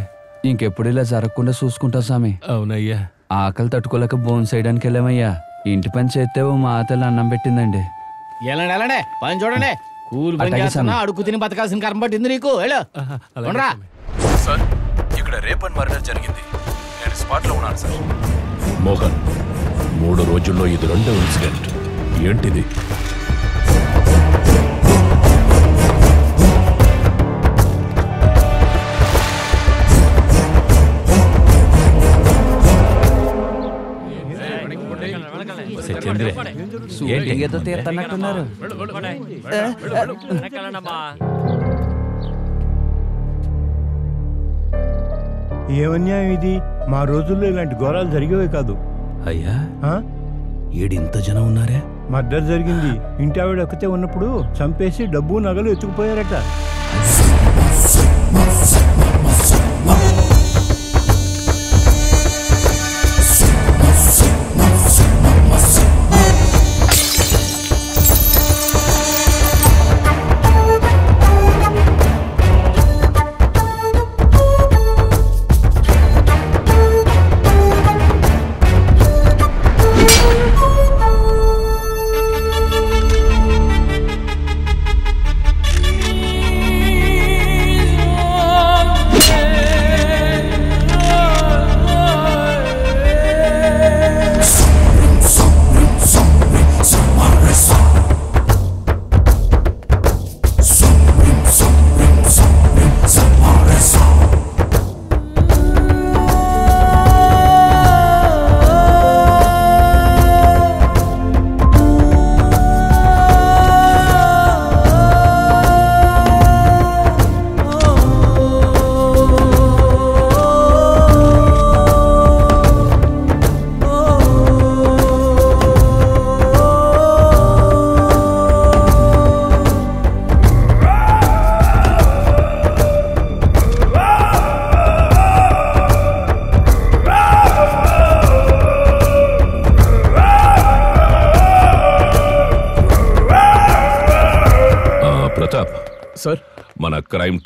ఇంకెప్పుడు ఇలా జరగకుండా చూసుకుంటా సామి అవునయ్యా. ఆకలి తట్టుకోలేక బోన్ చేయడానికి వెళ్ళామయ్యా. ఇంటి పని చేస్తే ఓ మా తల్లి అన్నం పెట్టిందండి. వెళ్ళండి పని చూడండి. కూలి పని చేస్తున్నా స్వామి. అడుగు తిని బతకాల్సిన కర్మ పట్టింది నీకు. వెళ్ళు. ఉండరా. సార్ ఇక్కడ రేప్ అండ్ మర్డర్ జరిగింది. నేను స్పాట్లో ఉన్నాను సార్. మోహన్ మూడు రోజుల్లో ఇది రెండో ఇన్సిడెంట్. ఏంటిది? సత్యేంద్రే, షూటింగ్ ఏదో తీరుతున్నట్టున్నారు. ఏమన్యాయం ఇది? మా రోజుల్లో ఇలాంటి ఘోరాలు జరిగేవే కాదు. అయ్యా ఆ? ఈడింత జనం ఉన్నారే? మర్డర్ జరిగింది. ఇంటి ఆవిడ ఒక్కతే ఉన్నప్పుడు చంపేసి డబ్బు నగలు ఎత్తుకుపోయారట.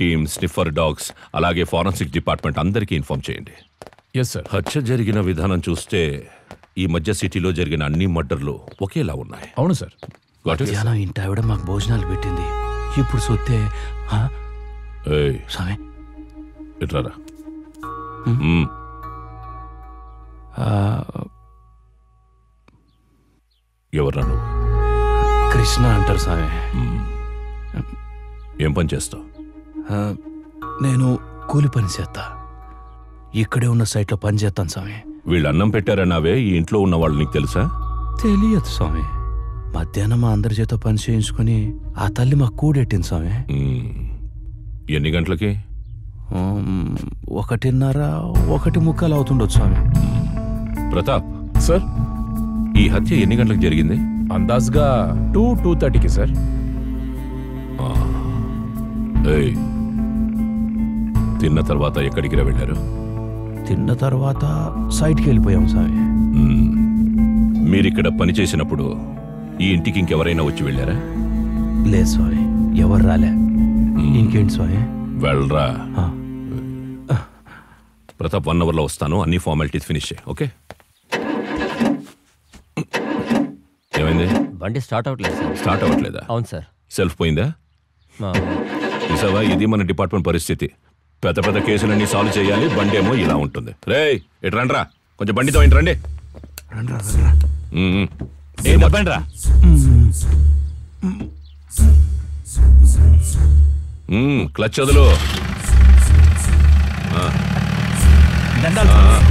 టీమ్ స్నిఫర్ డాగ్స్ అలాగే ఫారెన్సిక్ డిపార్ట్మెంట్ అందరికీ ఇన్ఫార్మ్ చేయండి. ఎస్ సార్ హత్య జరిగిన విధానం చూస్తే ఈ మధ్య సిటీలో జరిగిన అన్ని మర్డర్లు ఒకేలా ఉన్నాయి. అవును సార్ మధ్యాహ్నం ఇంటి ఆవిడ మాకు భోజనాలు పెట్టింది. ఇప్పుడు చూస్తే స్వామి. ఇట్లారా. నువ్వు? కృష్ణ అంటారు స్వామి. ఏం పని చేస్తావు? చేస్తా ఇక్కడే ఉన్న సైట్లో పని చేస్తాను స్వామి. వీళ్ళు అన్నం పెట్టారన్నావే ఈ ఇంట్లో ఉన్న వాళ్ళు నీకు తెలుసా? తెలియదు స్వామి. మధ్యాహ్నం మా అందరి చేత పని చేయించుకుని ఆ తల్లి మాకు కూడెట్టింది స్వామి. ఎన్ని గంటలకి? ఒకటిన్నర ఒకటి ముక్కలు అవుతుండొచ్చు స్వామి. ప్రతాప్. సార్? ఈ హత్య ఎన్ని గంటలకు జరిగింది? అందాజ్గా టూ టూ థర్టీకి సార్. ఏయ్ తిన్న తర్వాత ఎక్కడికి వెళ్ళారు? తిన్న తర్వాత సైట్కి వెళ్ళిపోయాం స్వామి. మీరిక్కడ పని చేసినప్పుడు ఈ ఇంటికి ఇంకెవరైనా వచ్చి వెళ్ళారా? లేదు స్వామి ఎవరు రాలే. ఇంకేంటి స్వామి వెళ్ళరా? ప్రతాప్ వన్ అవర్లో వస్తాను. అన్ని ఫార్మాలిటీస్ ఫినిష్ చేయి ఓకే? ఏమైంది? బండి స్టార్ట్ అవ్వట్లేదు సార్. స్టార్ట్ అవ్వట్లేదా? అవును సార్. సెల్ఫ్ పోయిందా? చూసావా? ఇది మన డిపార్ట్మెంట్ పరిస్థితి. పెద్ద పెద్ద కేసులన్నీ సాల్వ్ చేయాలి. బండి ఏమో ఇలా ఉంటుంది. రే ఇటు రండ్రా. కొంచెం బండితో ఇంటి రండి. రా క్లచ్ వదులు. ఆ.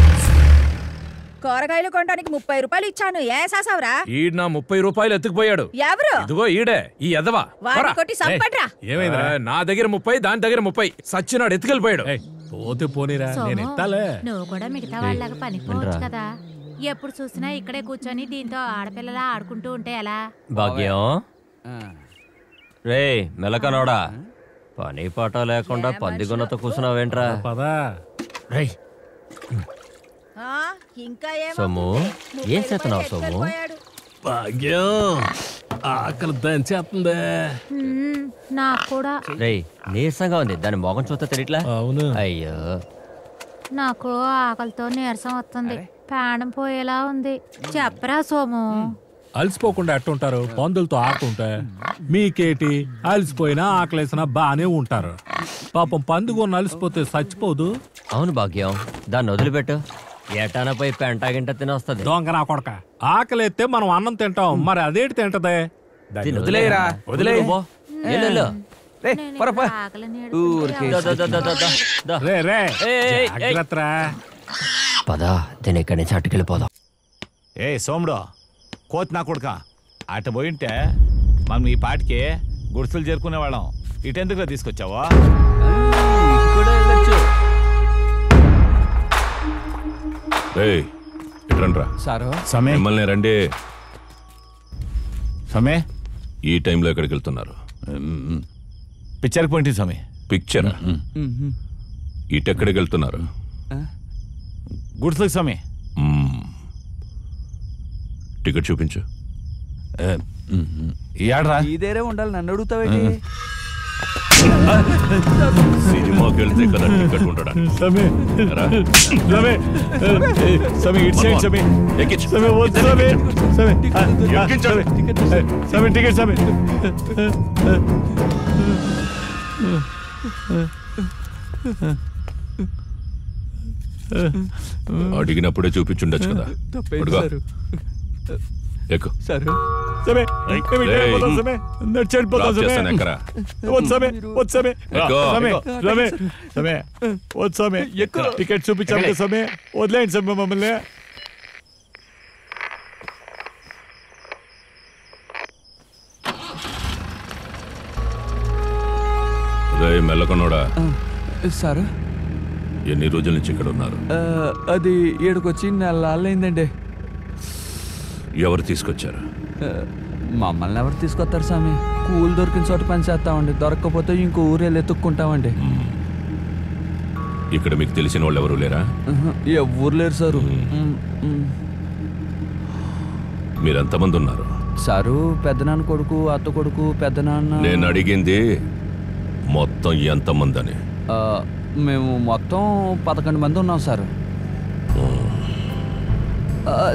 కూరగాయలు కొనడానికి ముప్పై రూపాయలు ఇచ్చాను. ఏ సాసావరా? ఈడు నా ముప్పై రూపాయలు ఎత్తుకుపోయాడు. ఎవరు? ఇదిగో ఈడే ఈ ఎదవా. కొట్టి? ఆ, నా దగ్గర ముప్పై దాని దగ్గర ముప్పై. సచ్చినాడు ఎత్తుకెళ్ళిపోయాడు. పోతే పోనీరా సోము, నువ్వు కూడా మిగతా వాళ్ళగా పనిపోవచ్చు కదా. ఎప్పుడు చూసినా ఇక్కడే కూర్చొని దీంతో ఆడపిల్లలా ఆడుకుంటూ ఉంటే ఎలా? భాగ్యం. రే మెలకనోడా. పని పాట లేకుండా పందిగున్నతో కూర్చున్నావేంట్రా? పదా ఆ, ఇంకా సోము ఏం చేస్తున్నావు సోము? భాగ్యం ఆకలి దంచేస్తుందే నాకు కూడా. రేయ్ నీరసంగా ఉంది. దాని మొగం చూస్తే తెలియట్లా? అవును. అయ్యో. నాకు ఆకలితో నీరసం వస్తుంది. ప్రాణం పోయేలా ఉంది. చెప్పరా సోము? అలసిపోకుండా ఎట్టుంటారు పందులతో ఆడుతుంటే మీకేటి? అలసిపోయినా ఆకలేసినా బానే ఉంటారు. పాపం పందుగొన్న అలసిపోతే చచ్చిపోదు అవును భాగ్యం. దాన్ని వదిలిపెట్టు. ఏటానపై పెంట గింట తినొస్తుంది. దొంగ నా కొడక. ఆకలేస్తే మనం అన్నం తింటాం. మరి అదేంటి తింటదే? వదిలేయరా. వదిలే పదా దీని ఇక్కడి నుంచి అట్టుకెళ్ళిపోదాం ఏ సోముడు. కోతి నా కొడుక. అటు పోయింటే మనం ఈ పాటికి గుడిసెలు చేరుకునే వాళ్ళం ఇటెందుకు తీసుకొచ్చావా? రేయ్ ఇటు రండ్రా సారు. సమే. మిమ్మల్ని రండి. సమే. ఈ టైంలో ఎక్కడికి వెళ్తున్నారు? పిక్చర్కి పోయింది సమే. పిక్చర్? ఇటెక్కడికి వెళ్తున్నారు? గుడిసెలకు సమే. మ్మ్. టికెట్ చూపించు. ఏడ్రా ఇదేరే ఉండాలి. నన్ను అడుగుతావేంటి? సినిమాకి వెళ్తే కదా టికెట్ ఉండడానికి సమే రా. సమే సమే ఇటు సైడ్ సమే ఎక్కించు. సమే వద్దు సమే సమే ఎక్కించు. సమే టికెట్ సమే అడిగినప్పుడే చూపించుండొచ్చు కదా తప్పేంటి పడుకో. సారు? ఎక్కు. సారు. సమే. వెళ్ళిపోతాం సమే. నడిచి వెళ్ళిపోతాం డ్రాప్ సమే. వద్దు సమే. వద్దు సమే. ఎక్కు. సమే. ఎక్కు. సమే. సమే. వద్దు సమే. టికెట్ చూపించాలి సమే. వదిలేయండి సమే మమ్మల్ని. రే సారు? ఎన్ని రోజుల నుంచి ఇక్కడ ఉన్నారు ఆ, అది ఏడుకొచ్చి నెలలైందండి ఎవరు తీసుకొచ్చారు? మమ్మల్ని ఎవరు తీసుకొస్తారు స్వామి? కూల్ దొరికిన చోట పని చేస్తామండి. దొరకకపోతే ఇంకో ఊరు వెళ్ళి ఎత్తుక్కుంటామండి. ఇక్కడ మీకు తెలిసిన వాళ్ళు ఎవరు లేరా? ఉహు, ఎవ్వరు లేరు సారు. ఉమ్, ఉమ్. మీరు ఎంతమంది ఉన్నారు? సారు పెద్దనాన్న కొడుకు అత్త కొడుకు పెద్దనాన్న. నేను అడిగింది మొత్తం ఎంతమంది అని మేము మొత్తం పదకొండు మంది ఉన్నాం సారు.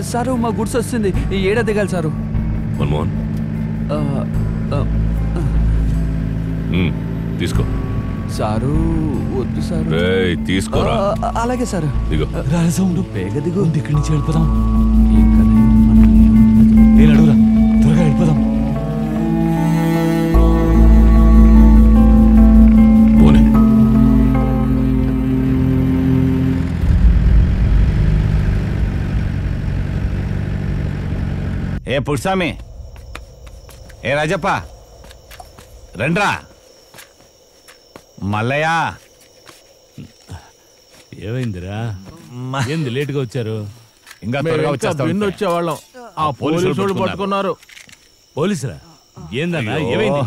సారు మా గుడ్స్ వస్తుంది. ఏడ దిగాలి సారు? మన్మోహన్ తీసుకో. సారు వద్దు సారు. ఆ, అలాగే సారు. దిగో. రాజసౌండు బేగ దిగు. ఇక్కడి నుంచి వెళ్ళిపోదాం. ఏ పురుషామి ఏ రాజప్ప? రండ్రా. మల్లయ్య. ఏమైందిరా? ఏంది లేటుగా వచ్చారు? ఇంకా త్వరగా వచ్చేస్తా. వచ్చేవాళ్ళం. ఆ పోలీసు వాళ్ళు పట్టుకున్నారు. పోలీసురా? ఏందన్నా. ఏమైంది?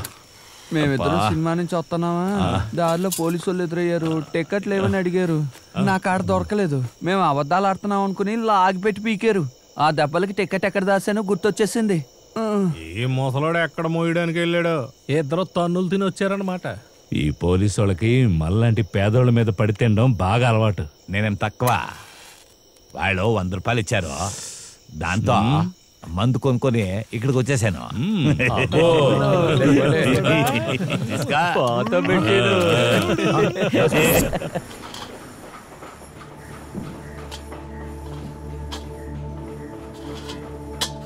మేమిద్దరం. సినిమా నుంచి వస్తున్నామా? దారిలో పోలీసు వాళ్ళు ఎదురయ్యారు. టికెట్ లేవని అడిగారు. నాకు ఆడ దొరకలేదు. మేము అబద్ధాలు ఆడుతున్నాం అనుకుని లాగి పెట్టి పీకారు. ఆ దెబ్బలకి టికెట్ ఎక్కడ దాసానో గుర్తొచ్చేసింది. ఈ ముసలోడు ఎక్కడ మోయడానికి వెళ్ళాడు? ఇద్దరు తన్నులు తిని వచ్చారనమాట ఈ పోలీసు వాళ్ళకి మళ్ళంటి పేదోళ్ళ మీద పడి తినడం బాగా అలవాటు. నేనేం తక్కువ? వాళ్ళు వంద రూపాయలు ఇచ్చారు. దాంతో మందు కొనుక్కొని ఇక్కడికి వచ్చేసాను. తీసుకో.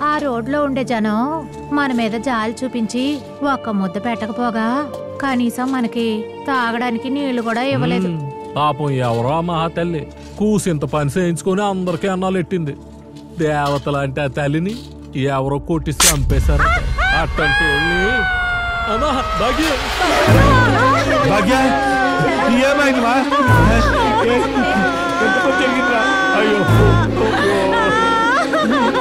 ఆ రోడ్లో ఉండే జనం మన మీద జాలి చూపించి ఒక్క ముద్ద పెట్టకపోగా కనీసం మనకి తాగడానికి నీళ్ళు కూడా ఇవ్వలేదు. పాపం ఎవరో ఆ మహా తల్లి కూసింత పని చేయించుకొని అందరికీ అన్నాలు ఎట్టింది. దేవతలాంటి ఆ తల్లిని ఎవరో కొట్టిస్తే చంపేశారు. అట్టంటి అయ్యో.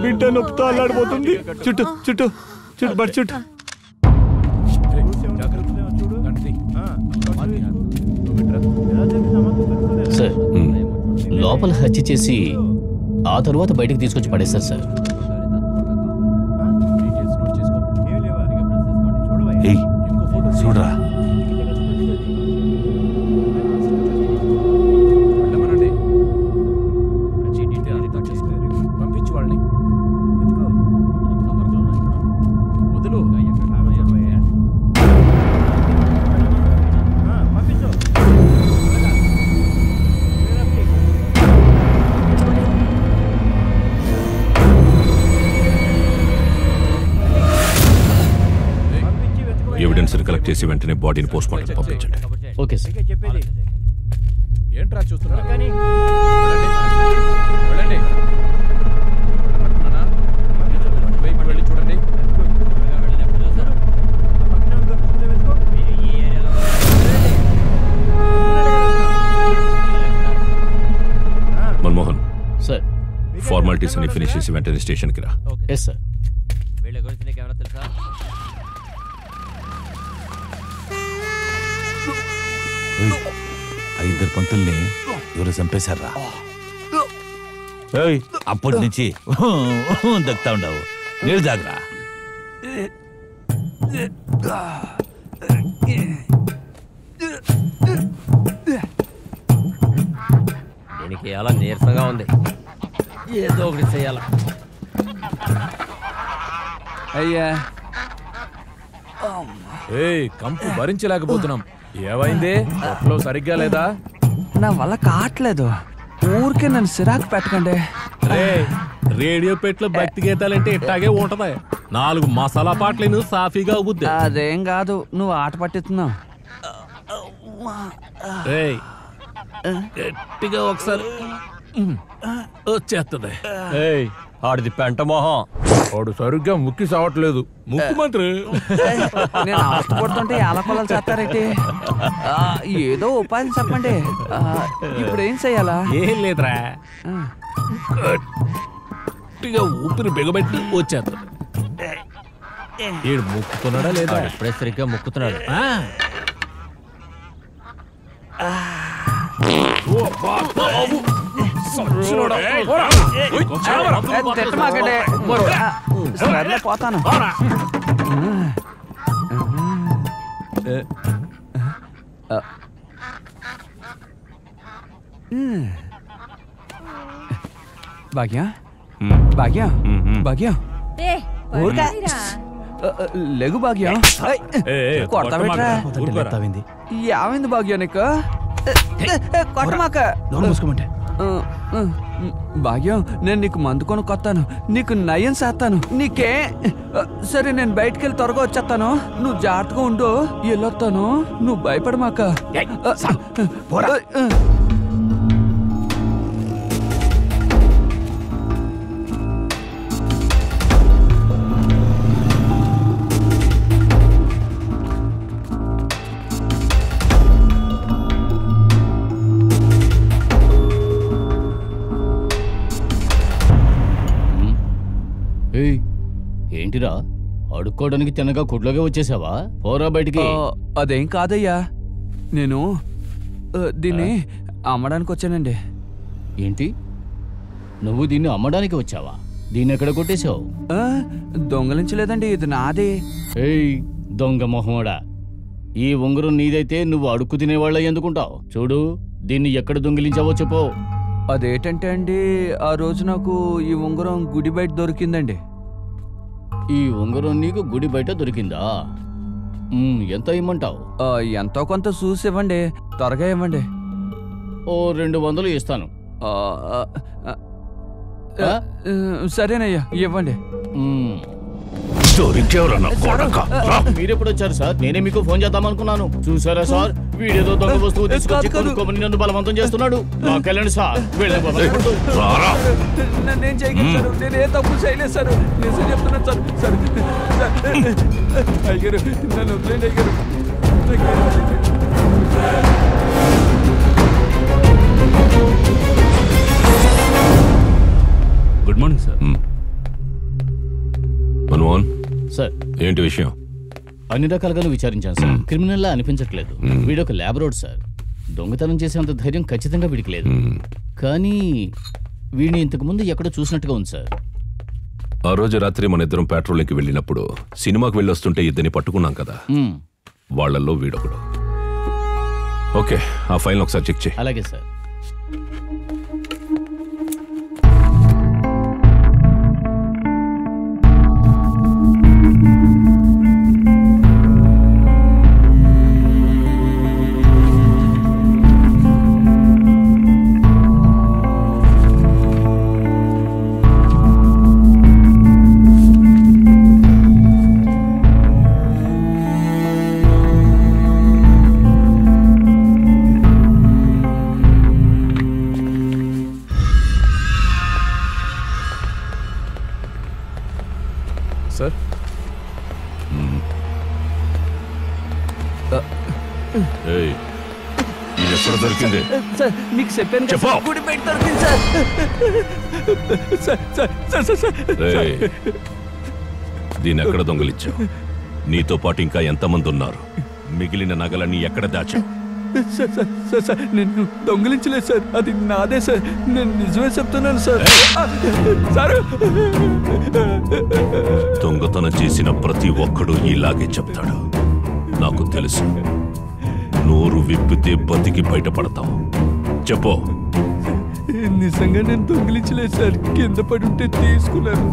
బిడ్డ నొప్పితో అల్లాడిపోతుంది చుట్టూ చుట్టూ చుట్టూ బట్ చుట్టూ సార్ లోపల హత్య చేసి ఆ తరువాత బయటకు తీసుకొచ్చి పడేస్తారు సార్. చూడరా. పంపించు వాళ్ళని చేసి వెంటనే బాడీని పోస్ట్ మార్టం పంపించండి. Okay sir. ఏంట్రా చూస్తున్నా వెళ్ళండి. వైపు వెళ్ళి చూడండి. మన్మోహన్ సార్. ఫార్మాలిటీస్ అన్ని ఫినిష్ చేసి వెంటనే స్టేషన్కి రా. ఎస్ సార్ ఇద్దరు పంతుల్ని ఎవరు చంపేశారా ఏయ్, అప్పటి నుంచి దక్తా ఉండవు. నీళ్ళు జాగ్రా దీనికి అలా నీరసంగా ఉంది. ఏదో ఒకటి చేయాల. అయ్యా. ఏయ్ కంపు భరించలేకపోతున్నాం. ఏమైంది? పొట్టలో సరిగ్గా లేదా? నా వల్ల కావట్లేదు. ఊరికే నన్ను సిరాకు పెట్టకండి. రే రేడియో పెట్లో భక్తి గీతాలంటే ఇట్టాగే ఉంటది. నాలుగు మసాలా పాటలు సాఫీగా అవుద్ది అదేం కాదు నువ్వు ఆట పట్టిస్తున్నావు రేయ్ గట్టిగా ఒకసారి వచ్చేస్తుంది ఏయ్ ఆడిది పెంట మొహం. వాడు సరిగ్గా ముక్కి సావట్లేదు. ముఖ్యమంత్రి నేను ఆశపడుతుంటే ఎలా పొలాలు చేస్తారేంటి? ఆ, ఏదో ఉపాయం చెప్పండి. ఇప్పుడు ఏం చెయ్యాలా ఏం లేదురా. గట్టిగా ఊపిరి బిగబెట్టి వచ్చేస్తుంది ఈడు ముక్కుతున్నాడా లేదా? ఇప్పుడే సరిగ్గా ముక్కుతున్నాడు. ఆ. తిట్టమాకండి సరేలే పోతాను భాగ్య భాగ్య భాగ్య ఏ ఊరికే. పడుకోనిరా. లెగు భాగ్యం ఏయ్, ఏయ్, కొడతా కొట్టమాక. పెట్టరా ఊరుకోరా. ఏమైంది భాగ్య నీకు కొట్టమాక మూసుకోమంటే భాగ్యం నేను నీకు మందు కొనుక్కొస్తాను నీకు నయం చేస్తాను. నీకే సరే నేను బయటికి వెళ్ళి త్వరగా వచ్చేస్తాను. నువ్వు జాగ్రత్తగా ఉండు. వెళ్ళొస్తాను నువ్వు భయపడమాక. ఏయ్. ఏంటిరా? అడుక్కోవడానికి తినగా కుట్లోకి వచ్చేసావా? పోరా బయటికి. ఆ, అదేం కాదయ్యా. నేను ఆ, దీన్ని అమ్మడానికి వచ్చానండి. ఏంటి? నువ్వు దీన్ని అమ్మడానికి వచ్చావా? దీన్ని ఎక్కడ కొట్టేశావు? ఆ, దొంగలించలేదండి ఇది నాదే. ఏయ్ దొంగ మొహమోడా. ఈ ఉంగరం నీదైతే నువ్వు అడుక్కు తినేవాళ్ళ ఎందుకుంటావు? చూడు దీన్ని ఎక్కడ దొంగిలించావో చెప్పు. అదేంటంటే అండి ఆ రోజు నాకు ఈ ఉంగరం గుడి బయట దొరికిందండి. ఈ ఉంగరం నీకు గుడి బయట దొరికిందా? ఎంత ఇమ్మంటావు? ఎంతో కొంత చూసి ఇవ్వండి త్వరగా ఇవ్వండి. ఓ రెండు వందలు ఇస్తాను. సరేనయ్యా ఇవ్వండి. మీరెప్పుడు వచ్చారు సార్ నేనే మీకు ఫోన్ చేద్దాం అనుకున్నాను చూసారా సార్? వీడేదో దొంగ వస్తువు తీసుకొచ్చి కొనుక్కోమని నన్ను బలవంతం చేస్తున్నాడు. నాకెళ్ళండి సార్. నేను తప్పు చేయలేదు సార్. నిజం చెప్తున్నాను సార్. సార్ సార్ అయ్యారు నన్ను వదిలేండి అయ్యారు good morning sir. Manmohan sir. ఏంటి విషయం? అన్ని రకాలుగాను విచారించాను సార్. క్రిమినల్ లా అనిపించట్లేదు. వీడొక ల్యాబ్ రోడ్ సార్. దొంగతనం చేసేంత ధైర్యం ఖచ్చితంగా వీడికి లేదు. కానీ వీడిని ఇంతకు ముందు ఎక్కడో చూసినట్టుగా ఉంది సార్. ఆ రోజు రాత్రి మన ఇద్దరం పెట్రోలింగ్కి వెళ్ళినప్పుడు సినిమాకి వెళ్ళొస్తుంటే ఇద్దరిని పట్టుకున్నాం కదా. వాళ్ళల్లో వీడొకడు. ఓకే ఆ ఫైల్ ఒకసారి చెక్ చేయి. అలాగే సార్. మీకు చెప్పాను చెప్పు. గుడి బయట దొరికింది సార్. సార్ సార్ సార్ దీన్ని ఎక్కడ దొంగలిచ్చావు? నీతో పాటు ఇంకా ఎంతమంది ఉన్నారు? మిగిలిన నగలన్నీ ఎక్కడ దాచావు? సార్ సార్ సార్ నేను దొంగిలించలేదు సార్. అది నాదే సార్. నేను నిజమే చెప్తున్నాను సార్. సార్. దొంగతనం చేసిన ప్రతి ఒక్కడు ఇలాగే చెప్తాడు. నాకు తెలుసు. నోరు విప్పితే బతికి బయటపడతావు చెప్పు. నిజంగా నేను దొంగిలించలేదు సార్. కింద పడి ఉంటే తీసుకున్నాను.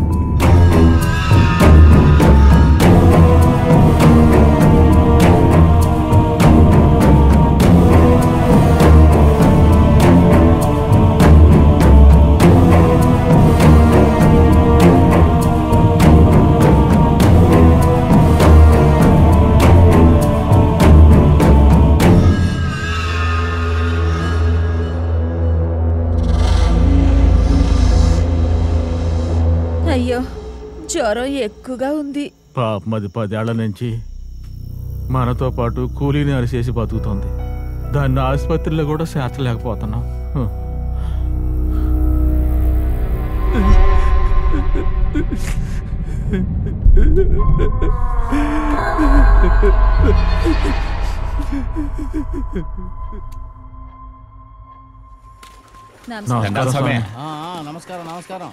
ఎక్కువగా ఉంది. పాపం అది పదేళ్ళ నుంచి మనతో పాటు కూలీని అరిసేసి బతుకుతుంది. దాన్ని ఆసుపత్రిలో కూడా చేర్చలేకపోతున్నాం. నమస్కారం. నమస్కారం నమస్కారం.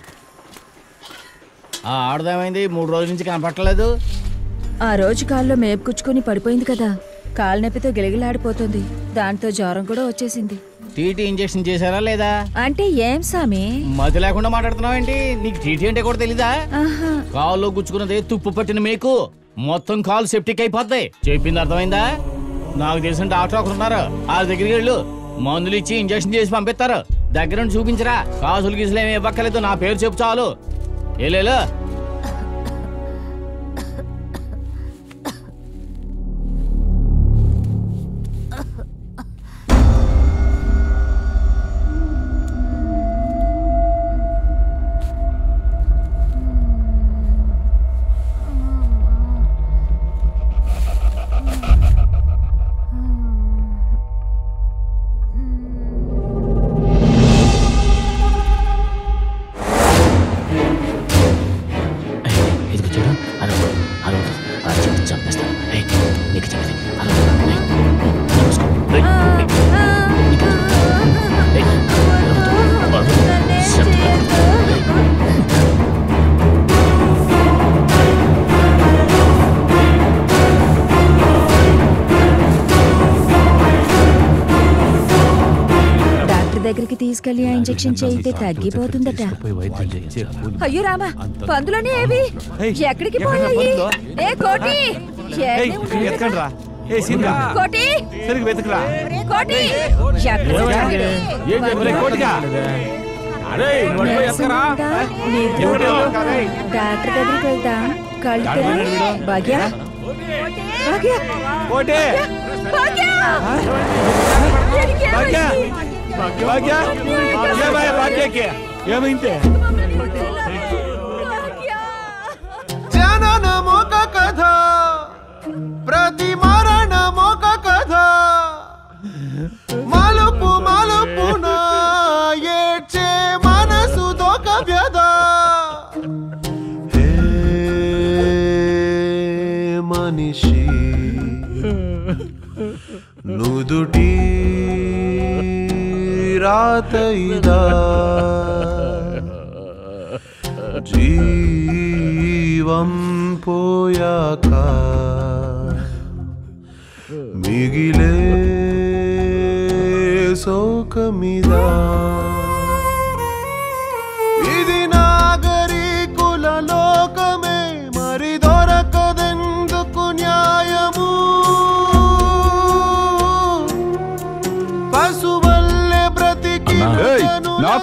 ఆ ఆడదేమైంది? మూడు రోజుల నుంచి కనపట్టలేదు ఆ రోజు కాల్లో మేపుకుచ్చుకొని పడిపోయింది కదా. కాలు నొప్పితో గిలగిలాడిపోతుంది. దాంతో జ్వరం కూడా వచ్చేసింది. టీటీ ఇంజెక్షన్ చేశారా లేదా? అంటే ఏం సామి? మతి లేకుండా మాట్లాడుతున్నావు ఏంటి? నీకు టీటీ అంటే కూడా తెలీదా? కాల్లో గుచ్చుకున్నది తుప్పు పట్టిన మీకు. మొత్తం కాలు సెప్టిక్ అయిపోద్ది. చెప్పింది అర్థమైందా? నాకు తెలిసిన డాక్టర్ ఒకరు ఉన్నారు. ఆ దగ్గరికి వెళ్ళు. మందులు ఇచ్చి ఇంజెక్షన్ చేసి పంపిస్తారు. దగ్గర చూపించరా. కాసులు గీసులు ఏమి ఇవ్వక్కర్లేదు. నా పేరు చెప్పు చాలు. 你来了。తీసుకెళ్ళి ఆ ఇంజెక్షన్ చేయితే తగ్గిపోతుందట. అయ్యో రామా పందులోనే ఏవి? ఎక్కడికి పోయాయి? ఏ కోటి? కోటి? సరిగ్గా వెతకరా. కోటి? కోటిగా? డాక్టర్ దగ్గరికి వెళ్దాం. కళ్ళు తెరు. భాగ్య? భాగ్య? కోటి భాగ్య భాగ్య భాగ్య ఏమయ్య భాగ్యకి ఏమైంది జననమొక కథ ప్రతి మరణమొక కథ మలుపు మలుపున ఏడ్చే మనసు దొక వ్యధ హే మనిషి నుదుటి راعت إذا ജീവം പോയാക്ക മികിലേ സോകമിതാ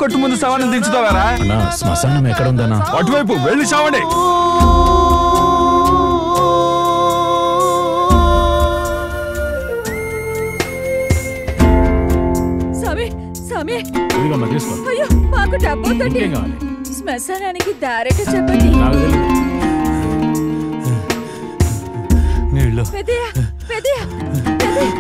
కొట్టు ముందు శవాన్ని దించుతావారా? అన్నా శ్మశానం ఎక్కడ ఉందన్నా అటువైపు వెళ్ళి చావండి. స్వామి స్వామి ఇదిగమ్మా తీసుకో. అయ్యో మాకు డబ్బు వద్దండి ఇంకేం కావాలి? శ్మశానానికి దారేట చెప్పండి. నాకు తెలియదు నీళ్ళు. పెద్దయ్య పెద్దయ్య ఏయ్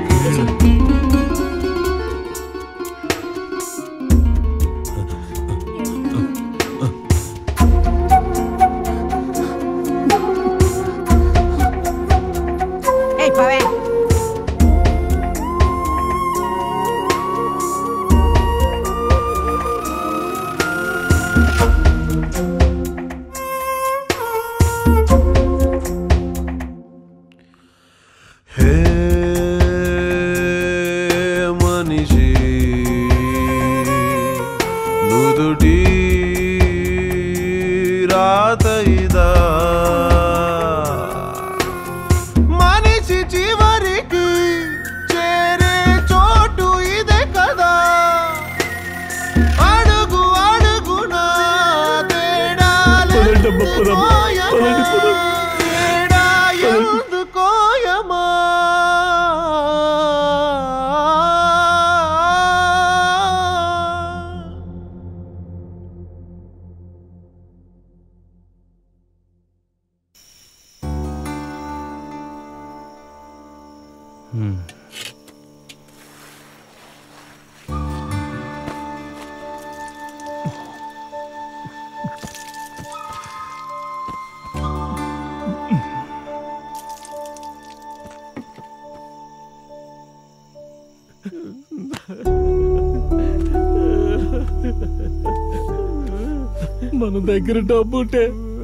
దగ్గర డబ్బు ఉంటే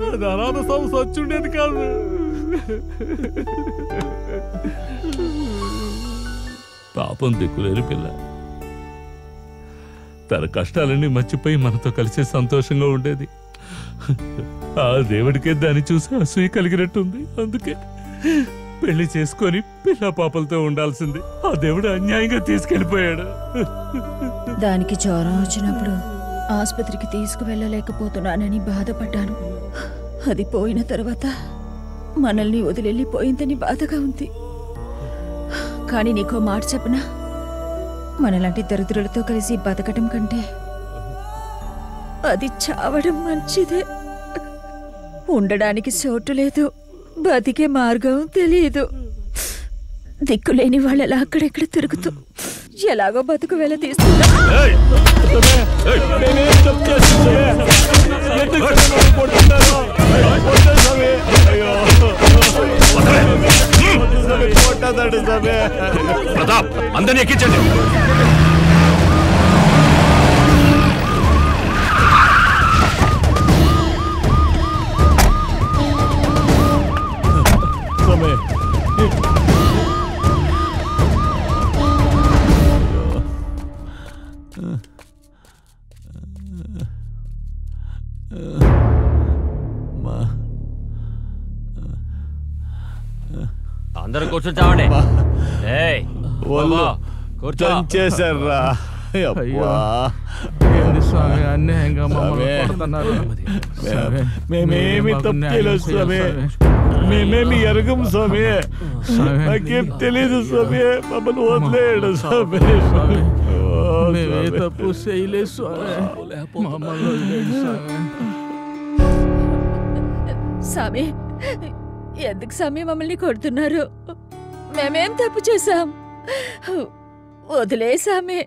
అది అనాథ సంస్థ వచ్చి ఉండేది కాదు. పాపం దిక్కులేని పిల్ల. తన కష్టాలన్నీ మర్చిపోయి మనతో కలిసి సంతోషంగా ఉండేది. ఆ దేవుడికే దాన్ని చూసి అసూయ కలిగినట్టుంది. అందుకే పెళ్ళి చేసుకొని పిల్ల పాపలతో ఉండాల్సింది. ఆ దేవుడు అన్యాయంగా తీసుకెళ్ళిపోయాడు దానికి జ్వరం వచ్చినప్పుడు ఆసుపత్రికి తీసుకువెళ్ళలేకపోతున్నానని బాధపడ్డాను. అది పోయిన తర్వాత మనల్ని వదిలిపోయిందని బాధగా ఉంది. కానీ నీకో మాట చెప్పనా? మనలాంటి దరిద్రులతో కలిసి బతకటం కంటే అది చావడం మంచిదే. ఉండడానికి చోటు లేదు బతికే మార్గం తెలియదు దిక్కులేని వాళ్ళలా అక్కడెక్కడ తిరుగుతూ ఎలాగో బతుకు వెల తీస్తున్నా ప్రతాప్ అందరినీ ఎక్కించండి. అందరూ కూర్చొచ్చావండి ఏయ్ ఒళ్ళు బాబా, కూర్చో. అన్యాయంగా మేమేమి స్వామి. ఎరగం స్వామి. నాకేం తెలియదు స్వామి. మమ్మల్ని వదిలేయడు స్వామి. మేమే. తప్పు చేయలేదు స్వామి. మమ్మల్ని స్వామి. స్వామి ఎందుకు స్వామి మమ్మల్ని కొడుతున్నారు? మేమేం తప్పు చేశాం? వదిలే స్వామి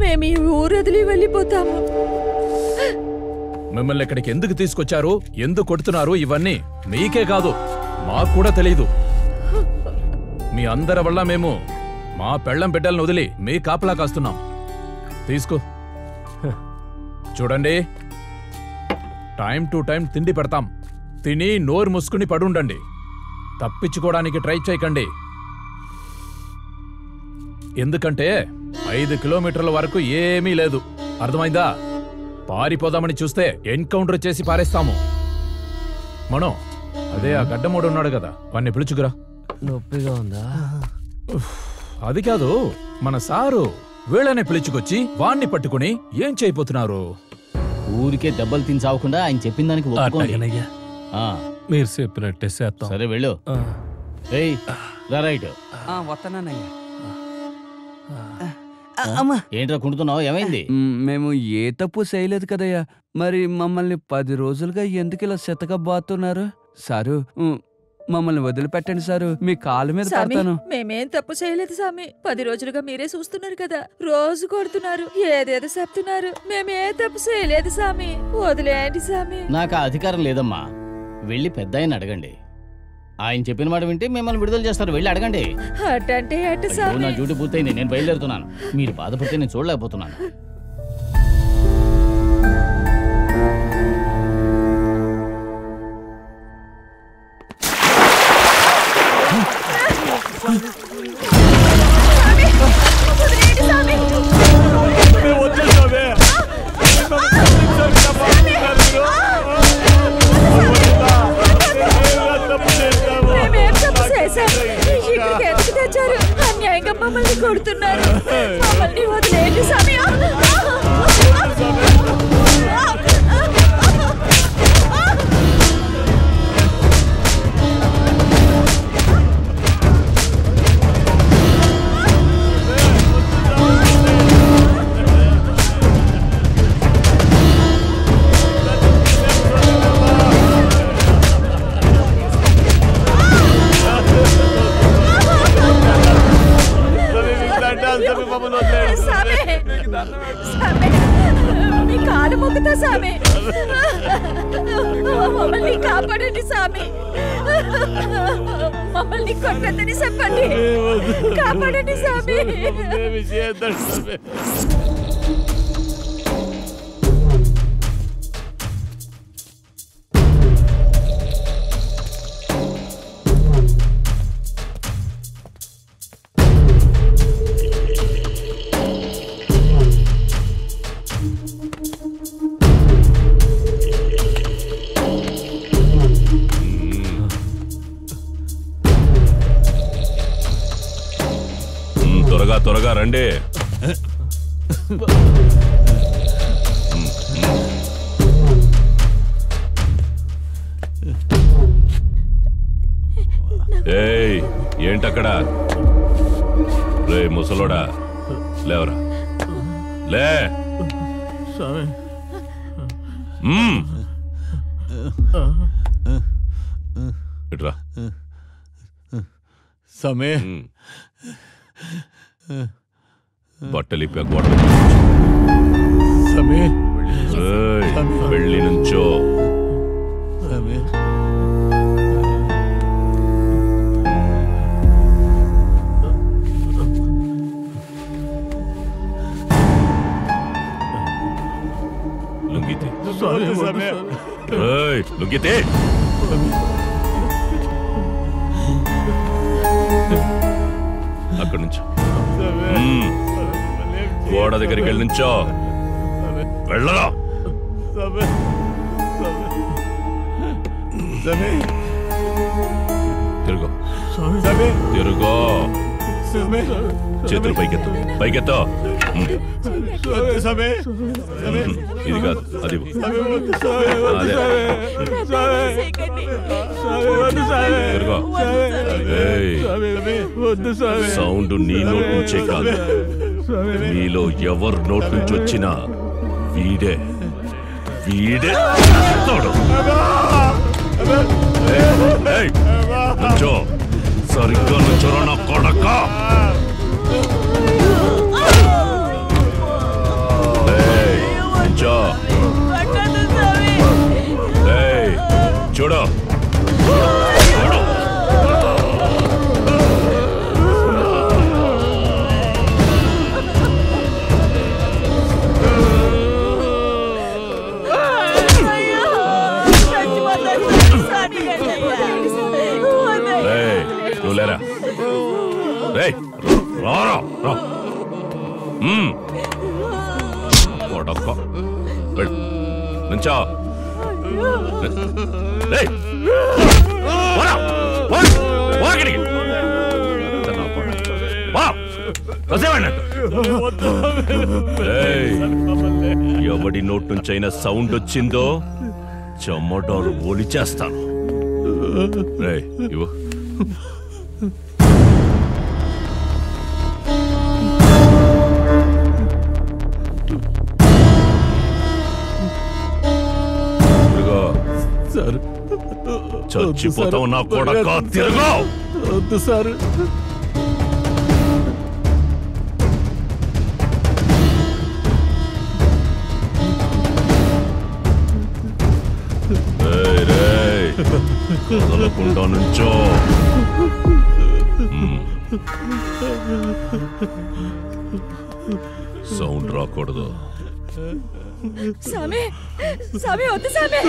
మేము ఈ ఊరు వదిలి వెళ్ళిపోతాము. మిమ్మల్ని ఇక్కడికి ఎందుకు తీసుకొచ్చారు? ఎందుకు కొడుతున్నారు? ఇవన్నీ మీకే కాదు మాకు కూడా తెలియదు మీ అందరి వల్ల మేము మా పెళ్ళం బిడ్డలను వదిలి మీ కాపలా కాస్తున్నాం. తీసుకో. చూడండి. టైం టు టైం తిండి పెడతాం. తిని నోరు మూసుకుని పడుండండి. తప్పించుకోవడానికి ట్రై చేయకండి. ఎందుకంటే ఐదు కిలోమీటర్ల వరకు ఏమీ లేదు. అర్థమైందా? పారిపోదామని చూస్తే ఎన్కౌంటర్ చేసి పారేస్తాము. మనం అదే ఆ గడ్డమోడు ఉన్నాడు కదా వాడిని పిలుచుకురా. నొప్పిగా ఉందా? అది కాదు మన సారు వీళ్ళని పిలుచుకొచ్చి వాణ్ణి పట్టుకుని ఏం చేయబోతున్నారు? ఊరికే దెబ్బలు తిని చావకుండా ఆయన చెప్పిన దానికి ఒప్పుకోండి. మీరు చెప్పినట్టే చేస్తాం సరే వెళ్ళు. ఏయ్ రా రైట్. ఏంట్రా కుంటున్నావు? ఏమైంది? మేము ఏ తప్పు చేయలేదు కదయ్యా. మరి మమ్మల్ని పది రోజులుగా ఎందుకు ఇలా సెతగా బాతున్నారు? సారు మమ్మల్ని వదిలిపెట్టండి సారు. మీ కాళ్ళ మీద పడతాను. మేమేం తప్పు చేయలేదు స్వామి పది రోజులుగా మీరే చూస్తున్నారు కదా. రోజు కొడుతున్నారు. ఏదేదో చెప్తున్నారు. మేమే తప్పు చేయలేదు స్వామి వదిలేయండి స్వామి నాకు అధికారం లేదమ్మా. వెళ్ళి పెద్ద ఆయన అడగండి. ఆయన చెప్పిన మాట వింటే మిమ్మల్ని విడుదల చేస్తారు. వెళ్ళి అడగండి. అట్ట నా డ్యూటీ పూర్తయింది. నేను బయలుదేరుతున్నాను. మీరు బాధపడితే నేను చూడలేకపోతున్నాను. వచ్చారు అన్యాయంగా మమ్మల్ని కొడుతున్నారు. మమ్మల్ని వదిలేయండి సమయం. సరిగ్గా నుంచోరా నా కొడక ఎవడి నోట్ నుంచైనా సౌండ్ వచ్చిందో చెమ్మటోరు ఒలిచేస్తాను. ఇవ్వు. చచ్చిపోతావు నా కొడక తిరుగు. వద్దు సార్. కదలకుండా నుంచో మ్మ్. సౌండ్ రాకూడదు స్వామి స్వామి వద్దు స్వామి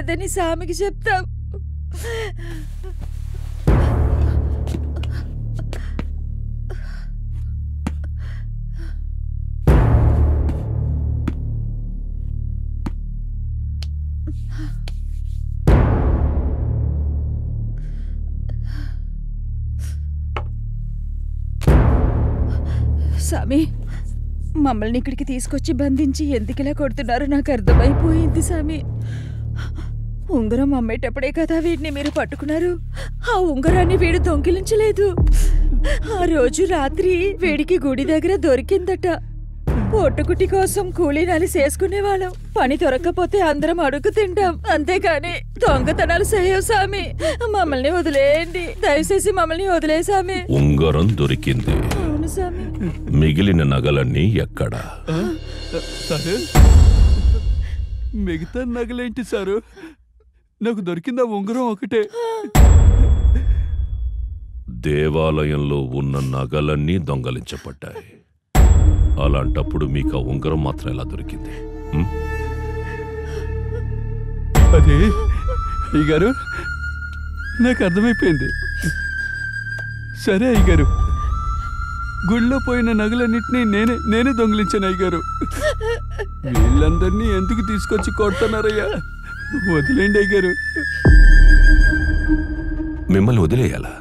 తప్పు చేయలేదని స్వామికి చెప్తాం. స్వామి మమ్మల్ని ఇక్కడికి తీసుకొచ్చి బంధించి ఎందుకిలా కొడుతున్నారో నాకు అర్థమైపోయింది స్వామి ఉంగరం అమ్మేటప్పుడే కదా వీడిని మీరు పట్టుకున్నారు? ఆ ఉంగరాన్ని వీడు దొంగిలించలేదు. ఆ రోజు రాత్రి వీడికి గుడి దగ్గర దొరికిందట. పొట్టుకుటి కోసం కూలీనాలి చేసుకునే వాళ్ళం పని దొరక్కపోతే అందరం అడుగు తింటాం. అంతేగాని దొంగతనాలు చేయవు సామి. మమ్మల్ని వదిలేయండి. దయచేసి మమ్మల్ని వదిలేసామి ఉంగరం దొరికింది. మిగిలిన నగలన్నీ ఎక్కడా? సారు? మిగతా నగలేంటి సారు? నాకు దొరికిందా ఉంగరం ఒకటే. దేవాలయంలో ఉన్న నగలన్నీ దొంగలించబడ్డాయి. అలాంటప్పుడు మీకు ఆ ఉంగరం మాత్రం ఎలా దొరికింది? అదే అయ్యగారు నాకు అర్థమైపోయింది. సరే అయ్యగారు. గుళ్ళో పోయిన నగలన్నింటినీ నేనే నేనే దొంగిలించాను అయ్యగారు. వీళ్ళందరినీ ఎందుకు తీసుకొచ్చి కొడుతున్నారయ్యా? వదిలేండి అయ్యారు మిమ్మల్ని వదిలేయాలా?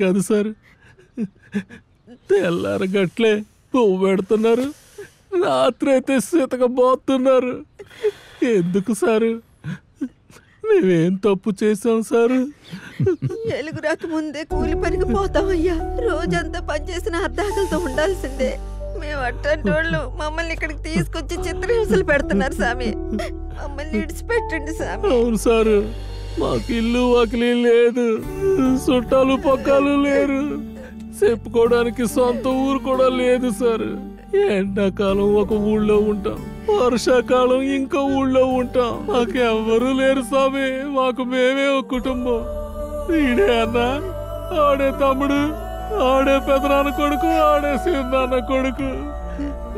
కాదు సార్. తెల్లారగట్లే పువ్వు పెడుతున్నారు. రాత్రి అయితే సితకబోతున్నారు ఎందుకు సారు? మేమేం తప్పు చేసాం సారు? ఎలుగు రాక ముందే కూలి పనికి పోతామయ్యా. రోజంతా పనిచేసిన అర్ధాకలతో ఉండాల్సిందే. మేము అట్టంటి వాళ్ళు మమ్మల్ని ఇక్కడికి తీసుకొచ్చి చిత్రహింసలు పెడుతున్నారు స్వామి. మమ్మల్ని విడిచిపెట్టండి స్వామి. అవును సారు. మాకు ఇల్లు వాకిలి లేదు. చుట్టాలు పక్కాలు లేరు. చెప్పుకోవడానికి సొంత ఊరు కూడా లేదు సార్. ఎండాకాలం ఒక ఊళ్ళో ఉంటాం. వర్షాకాలం ఇంకో ఊళ్ళో ఉంటాం. మాకు ఎవ్వరూ లేరు స్వామి. మాకు మేమే ఒక కుటుంబం. ఈడే అన్న ఆడే తమ్ముడు ఆడే పెదనాన్న కొడుకు ఆడే సిన్నాన్న కొడుకు.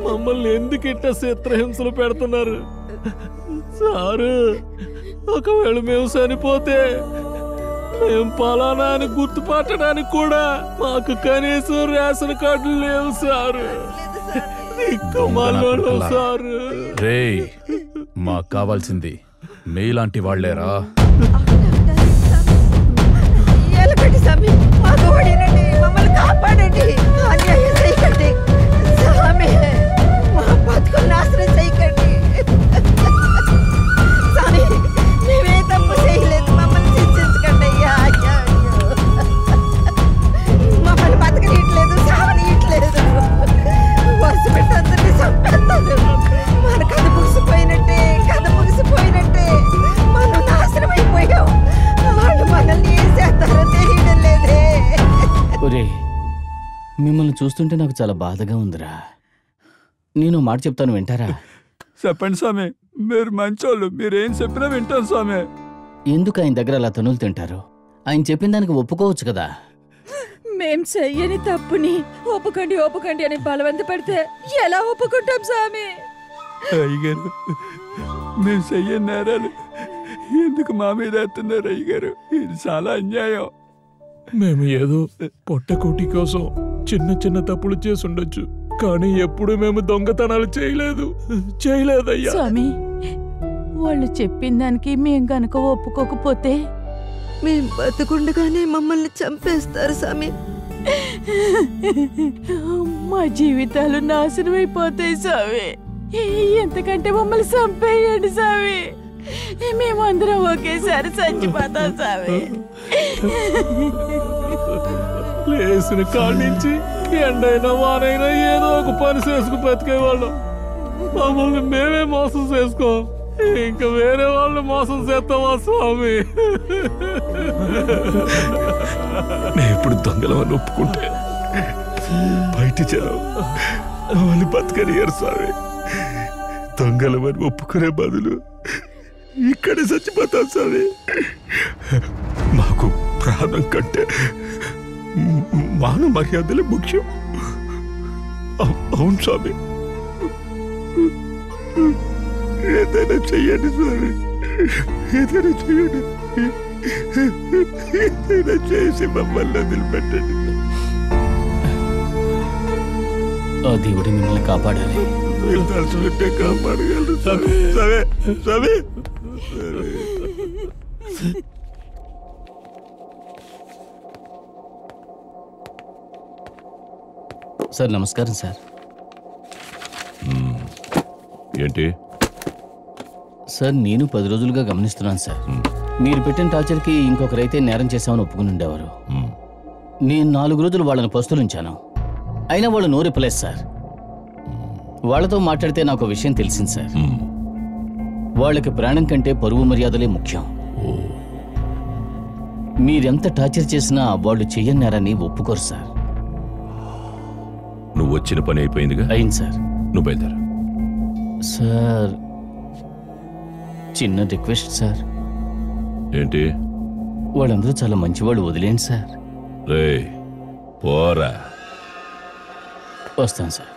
మమ్మల్ని ఎందుకు ఇట్ట చిత్రహింసలు పెడుతున్నారు? సారు ఒకవేళ మేము చనిపోతే మేము పలానా అని గుర్తుపట్టడానికి కూడా మాకు కనీసం రేషన్ కార్డులు లేవు సారు. సారు. రేయ్ మాకు కావాల్సింది మీలాంటి వాళ్ళేరా కాపాడండి. అన్యాయం చేయకండి. స్వామి మా బతుకులు నాశనం చేయకండి. ఒరే మిమ్మల్ని చూస్తుంటే నాకు చాలా బాధగా ఉందిరా. నేను మాట చెప్తాను వింటారా? చెప్పండి స్వామి మీరు మంచోళ్ళు మీరేం చెప్పినా వింటాను స్వామి. ఎందుకు ఆయన దగ్గర అలా తనులు తింటారు? ఆయన చెప్పిన దానికి ఒప్పుకోవచ్చు కదా? మేం చెయ్యని తప్పుని ఒప్పుకండి ఒప్పుకండి అని బలవంత పెడితే ఎలా ఒప్పుకుంటాం స్వామి? అయ్యగారు మేము చెయ్యని నేరాలు ఎందుకు మా మీద ఎత్తున్నారు అయ్యగారు? ఇది చాలా అన్యాయం. మేము ఏదో పొట్టకోటి కోసం చిన్న చిన్న తప్పులు చేసి ఉండొచ్చు కానీ ఎప్పుడు మేము దొంగతనాలు చేయలేదు. చేయలేదయ్యా. స్వామి వాళ్ళు చెప్పిన దానికి మేం గనక ఒప్పుకోకపోతే? మేం బతుకుండగానే మమ్మల్ని చంపేస్తారు స్వామి. మా జీవితాలు నాశనం అయిపోతాయి స్వామి. ఎంతకంటే మమ్మల్ని చంపేయండి స్వామి. మేమందరం ఒకేసారి చచ్చిపోతాం స్వామి. లేచిన కాడి నుంచి ఎండైనా వానైనా ఏదో ఒక పని చేసుకు బతికేవాళ్ళం మమ్మల్ని మేమే మోసం చేసుకో. ఇంకా వేరే వాళ్ళు మోసం చేస్తావా స్వామి? నేను ఇప్పుడు దొంగలమని ఒప్పుకుంటే బయట జనం మమ్మల్ని బతకనియరు స్వామి. దొంగలమని ఒప్పుకునే బదులు ఇక్కడే చచ్చిపోతాం స్వామి మాకు ప్రాణం కంటే మాన మర్యాదలే ముఖ్యం అవు- అవును స్వామి ఏదైనా చెయ్యండి స్వామి ఏదైనా చెయ్యండి ఏదైనా చేసి మమ్మల్ని వదిలిపెట్టండి ఆ దేవుడు మిమ్మల్ని కాపాడాలి మీరు తలుచుకుంటే కాపాడగలరు స్వామి స్వామి స్వామి సార్ నమస్కారం సార్. ఏంటి? సార్ నేను పది రోజులుగా గమనిస్తున్నాను సార్. మీరు పెట్టిన టార్చర్కి ఇంకొకరైతే నేరం చేశామని ఒప్పుకుని ఉండేవారు. నేను నాలుగు రోజులు వాళ్ళని పస్తులుంచాను అయినా వాళ్ళు నోరెప్పలేదు సార్. వాళ్ళతో మాట్లాడితే నాకు ఒక విషయం తెలిసింది సార్. వాళ్ళకి ప్రాణం కంటే పరువు మర్యాదలే ముఖ్యం. మీరెంత టార్చర్ చేసినా వాళ్ళు చెయ్యని నేరాన్ని ఒప్పుకోరు సార్. నువ్వు వచ్చిన పని అయిపోయిందిగా? అయింది సార్. నువ్వు బయలుదేరు. సార్ చిన్న రిక్వెస్ట్ సార్. ఏంటి? వాళ్ళందరూ చాలా మంచివాళ్ళు వదిలేండి సార్. రే పోరా. వస్తాను సార్.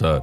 సార్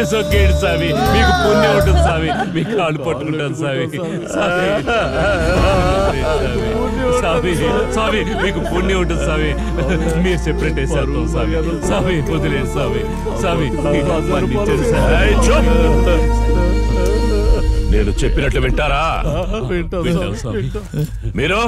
దయచేసి ఒక కేడు స్వామి మీకు పుణ్యం ఉంటుంది స్వామి మీ కాళ్ళు పట్టుకుంటాను స్వామి స్వామి స్వామి మీకు పుణ్యం ఉంటుంది స్వామి మీరు సెపరేట్ వేసేస్తాం స్వామి స్వామి వదిలేదు చూప్. స్వామి నేను చెప్పినట్లు వింటారా. మీరు?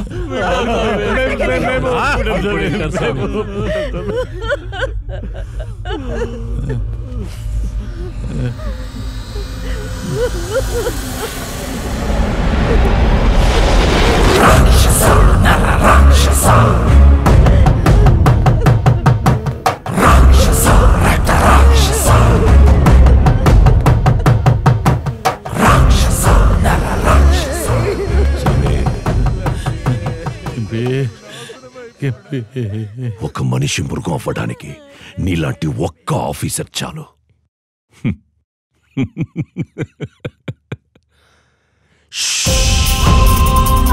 ఒక మనిషి మృగం అవ్వడానికి నీలాంటి ఒక్క ఆఫీసర్ చాలు.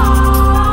Oh.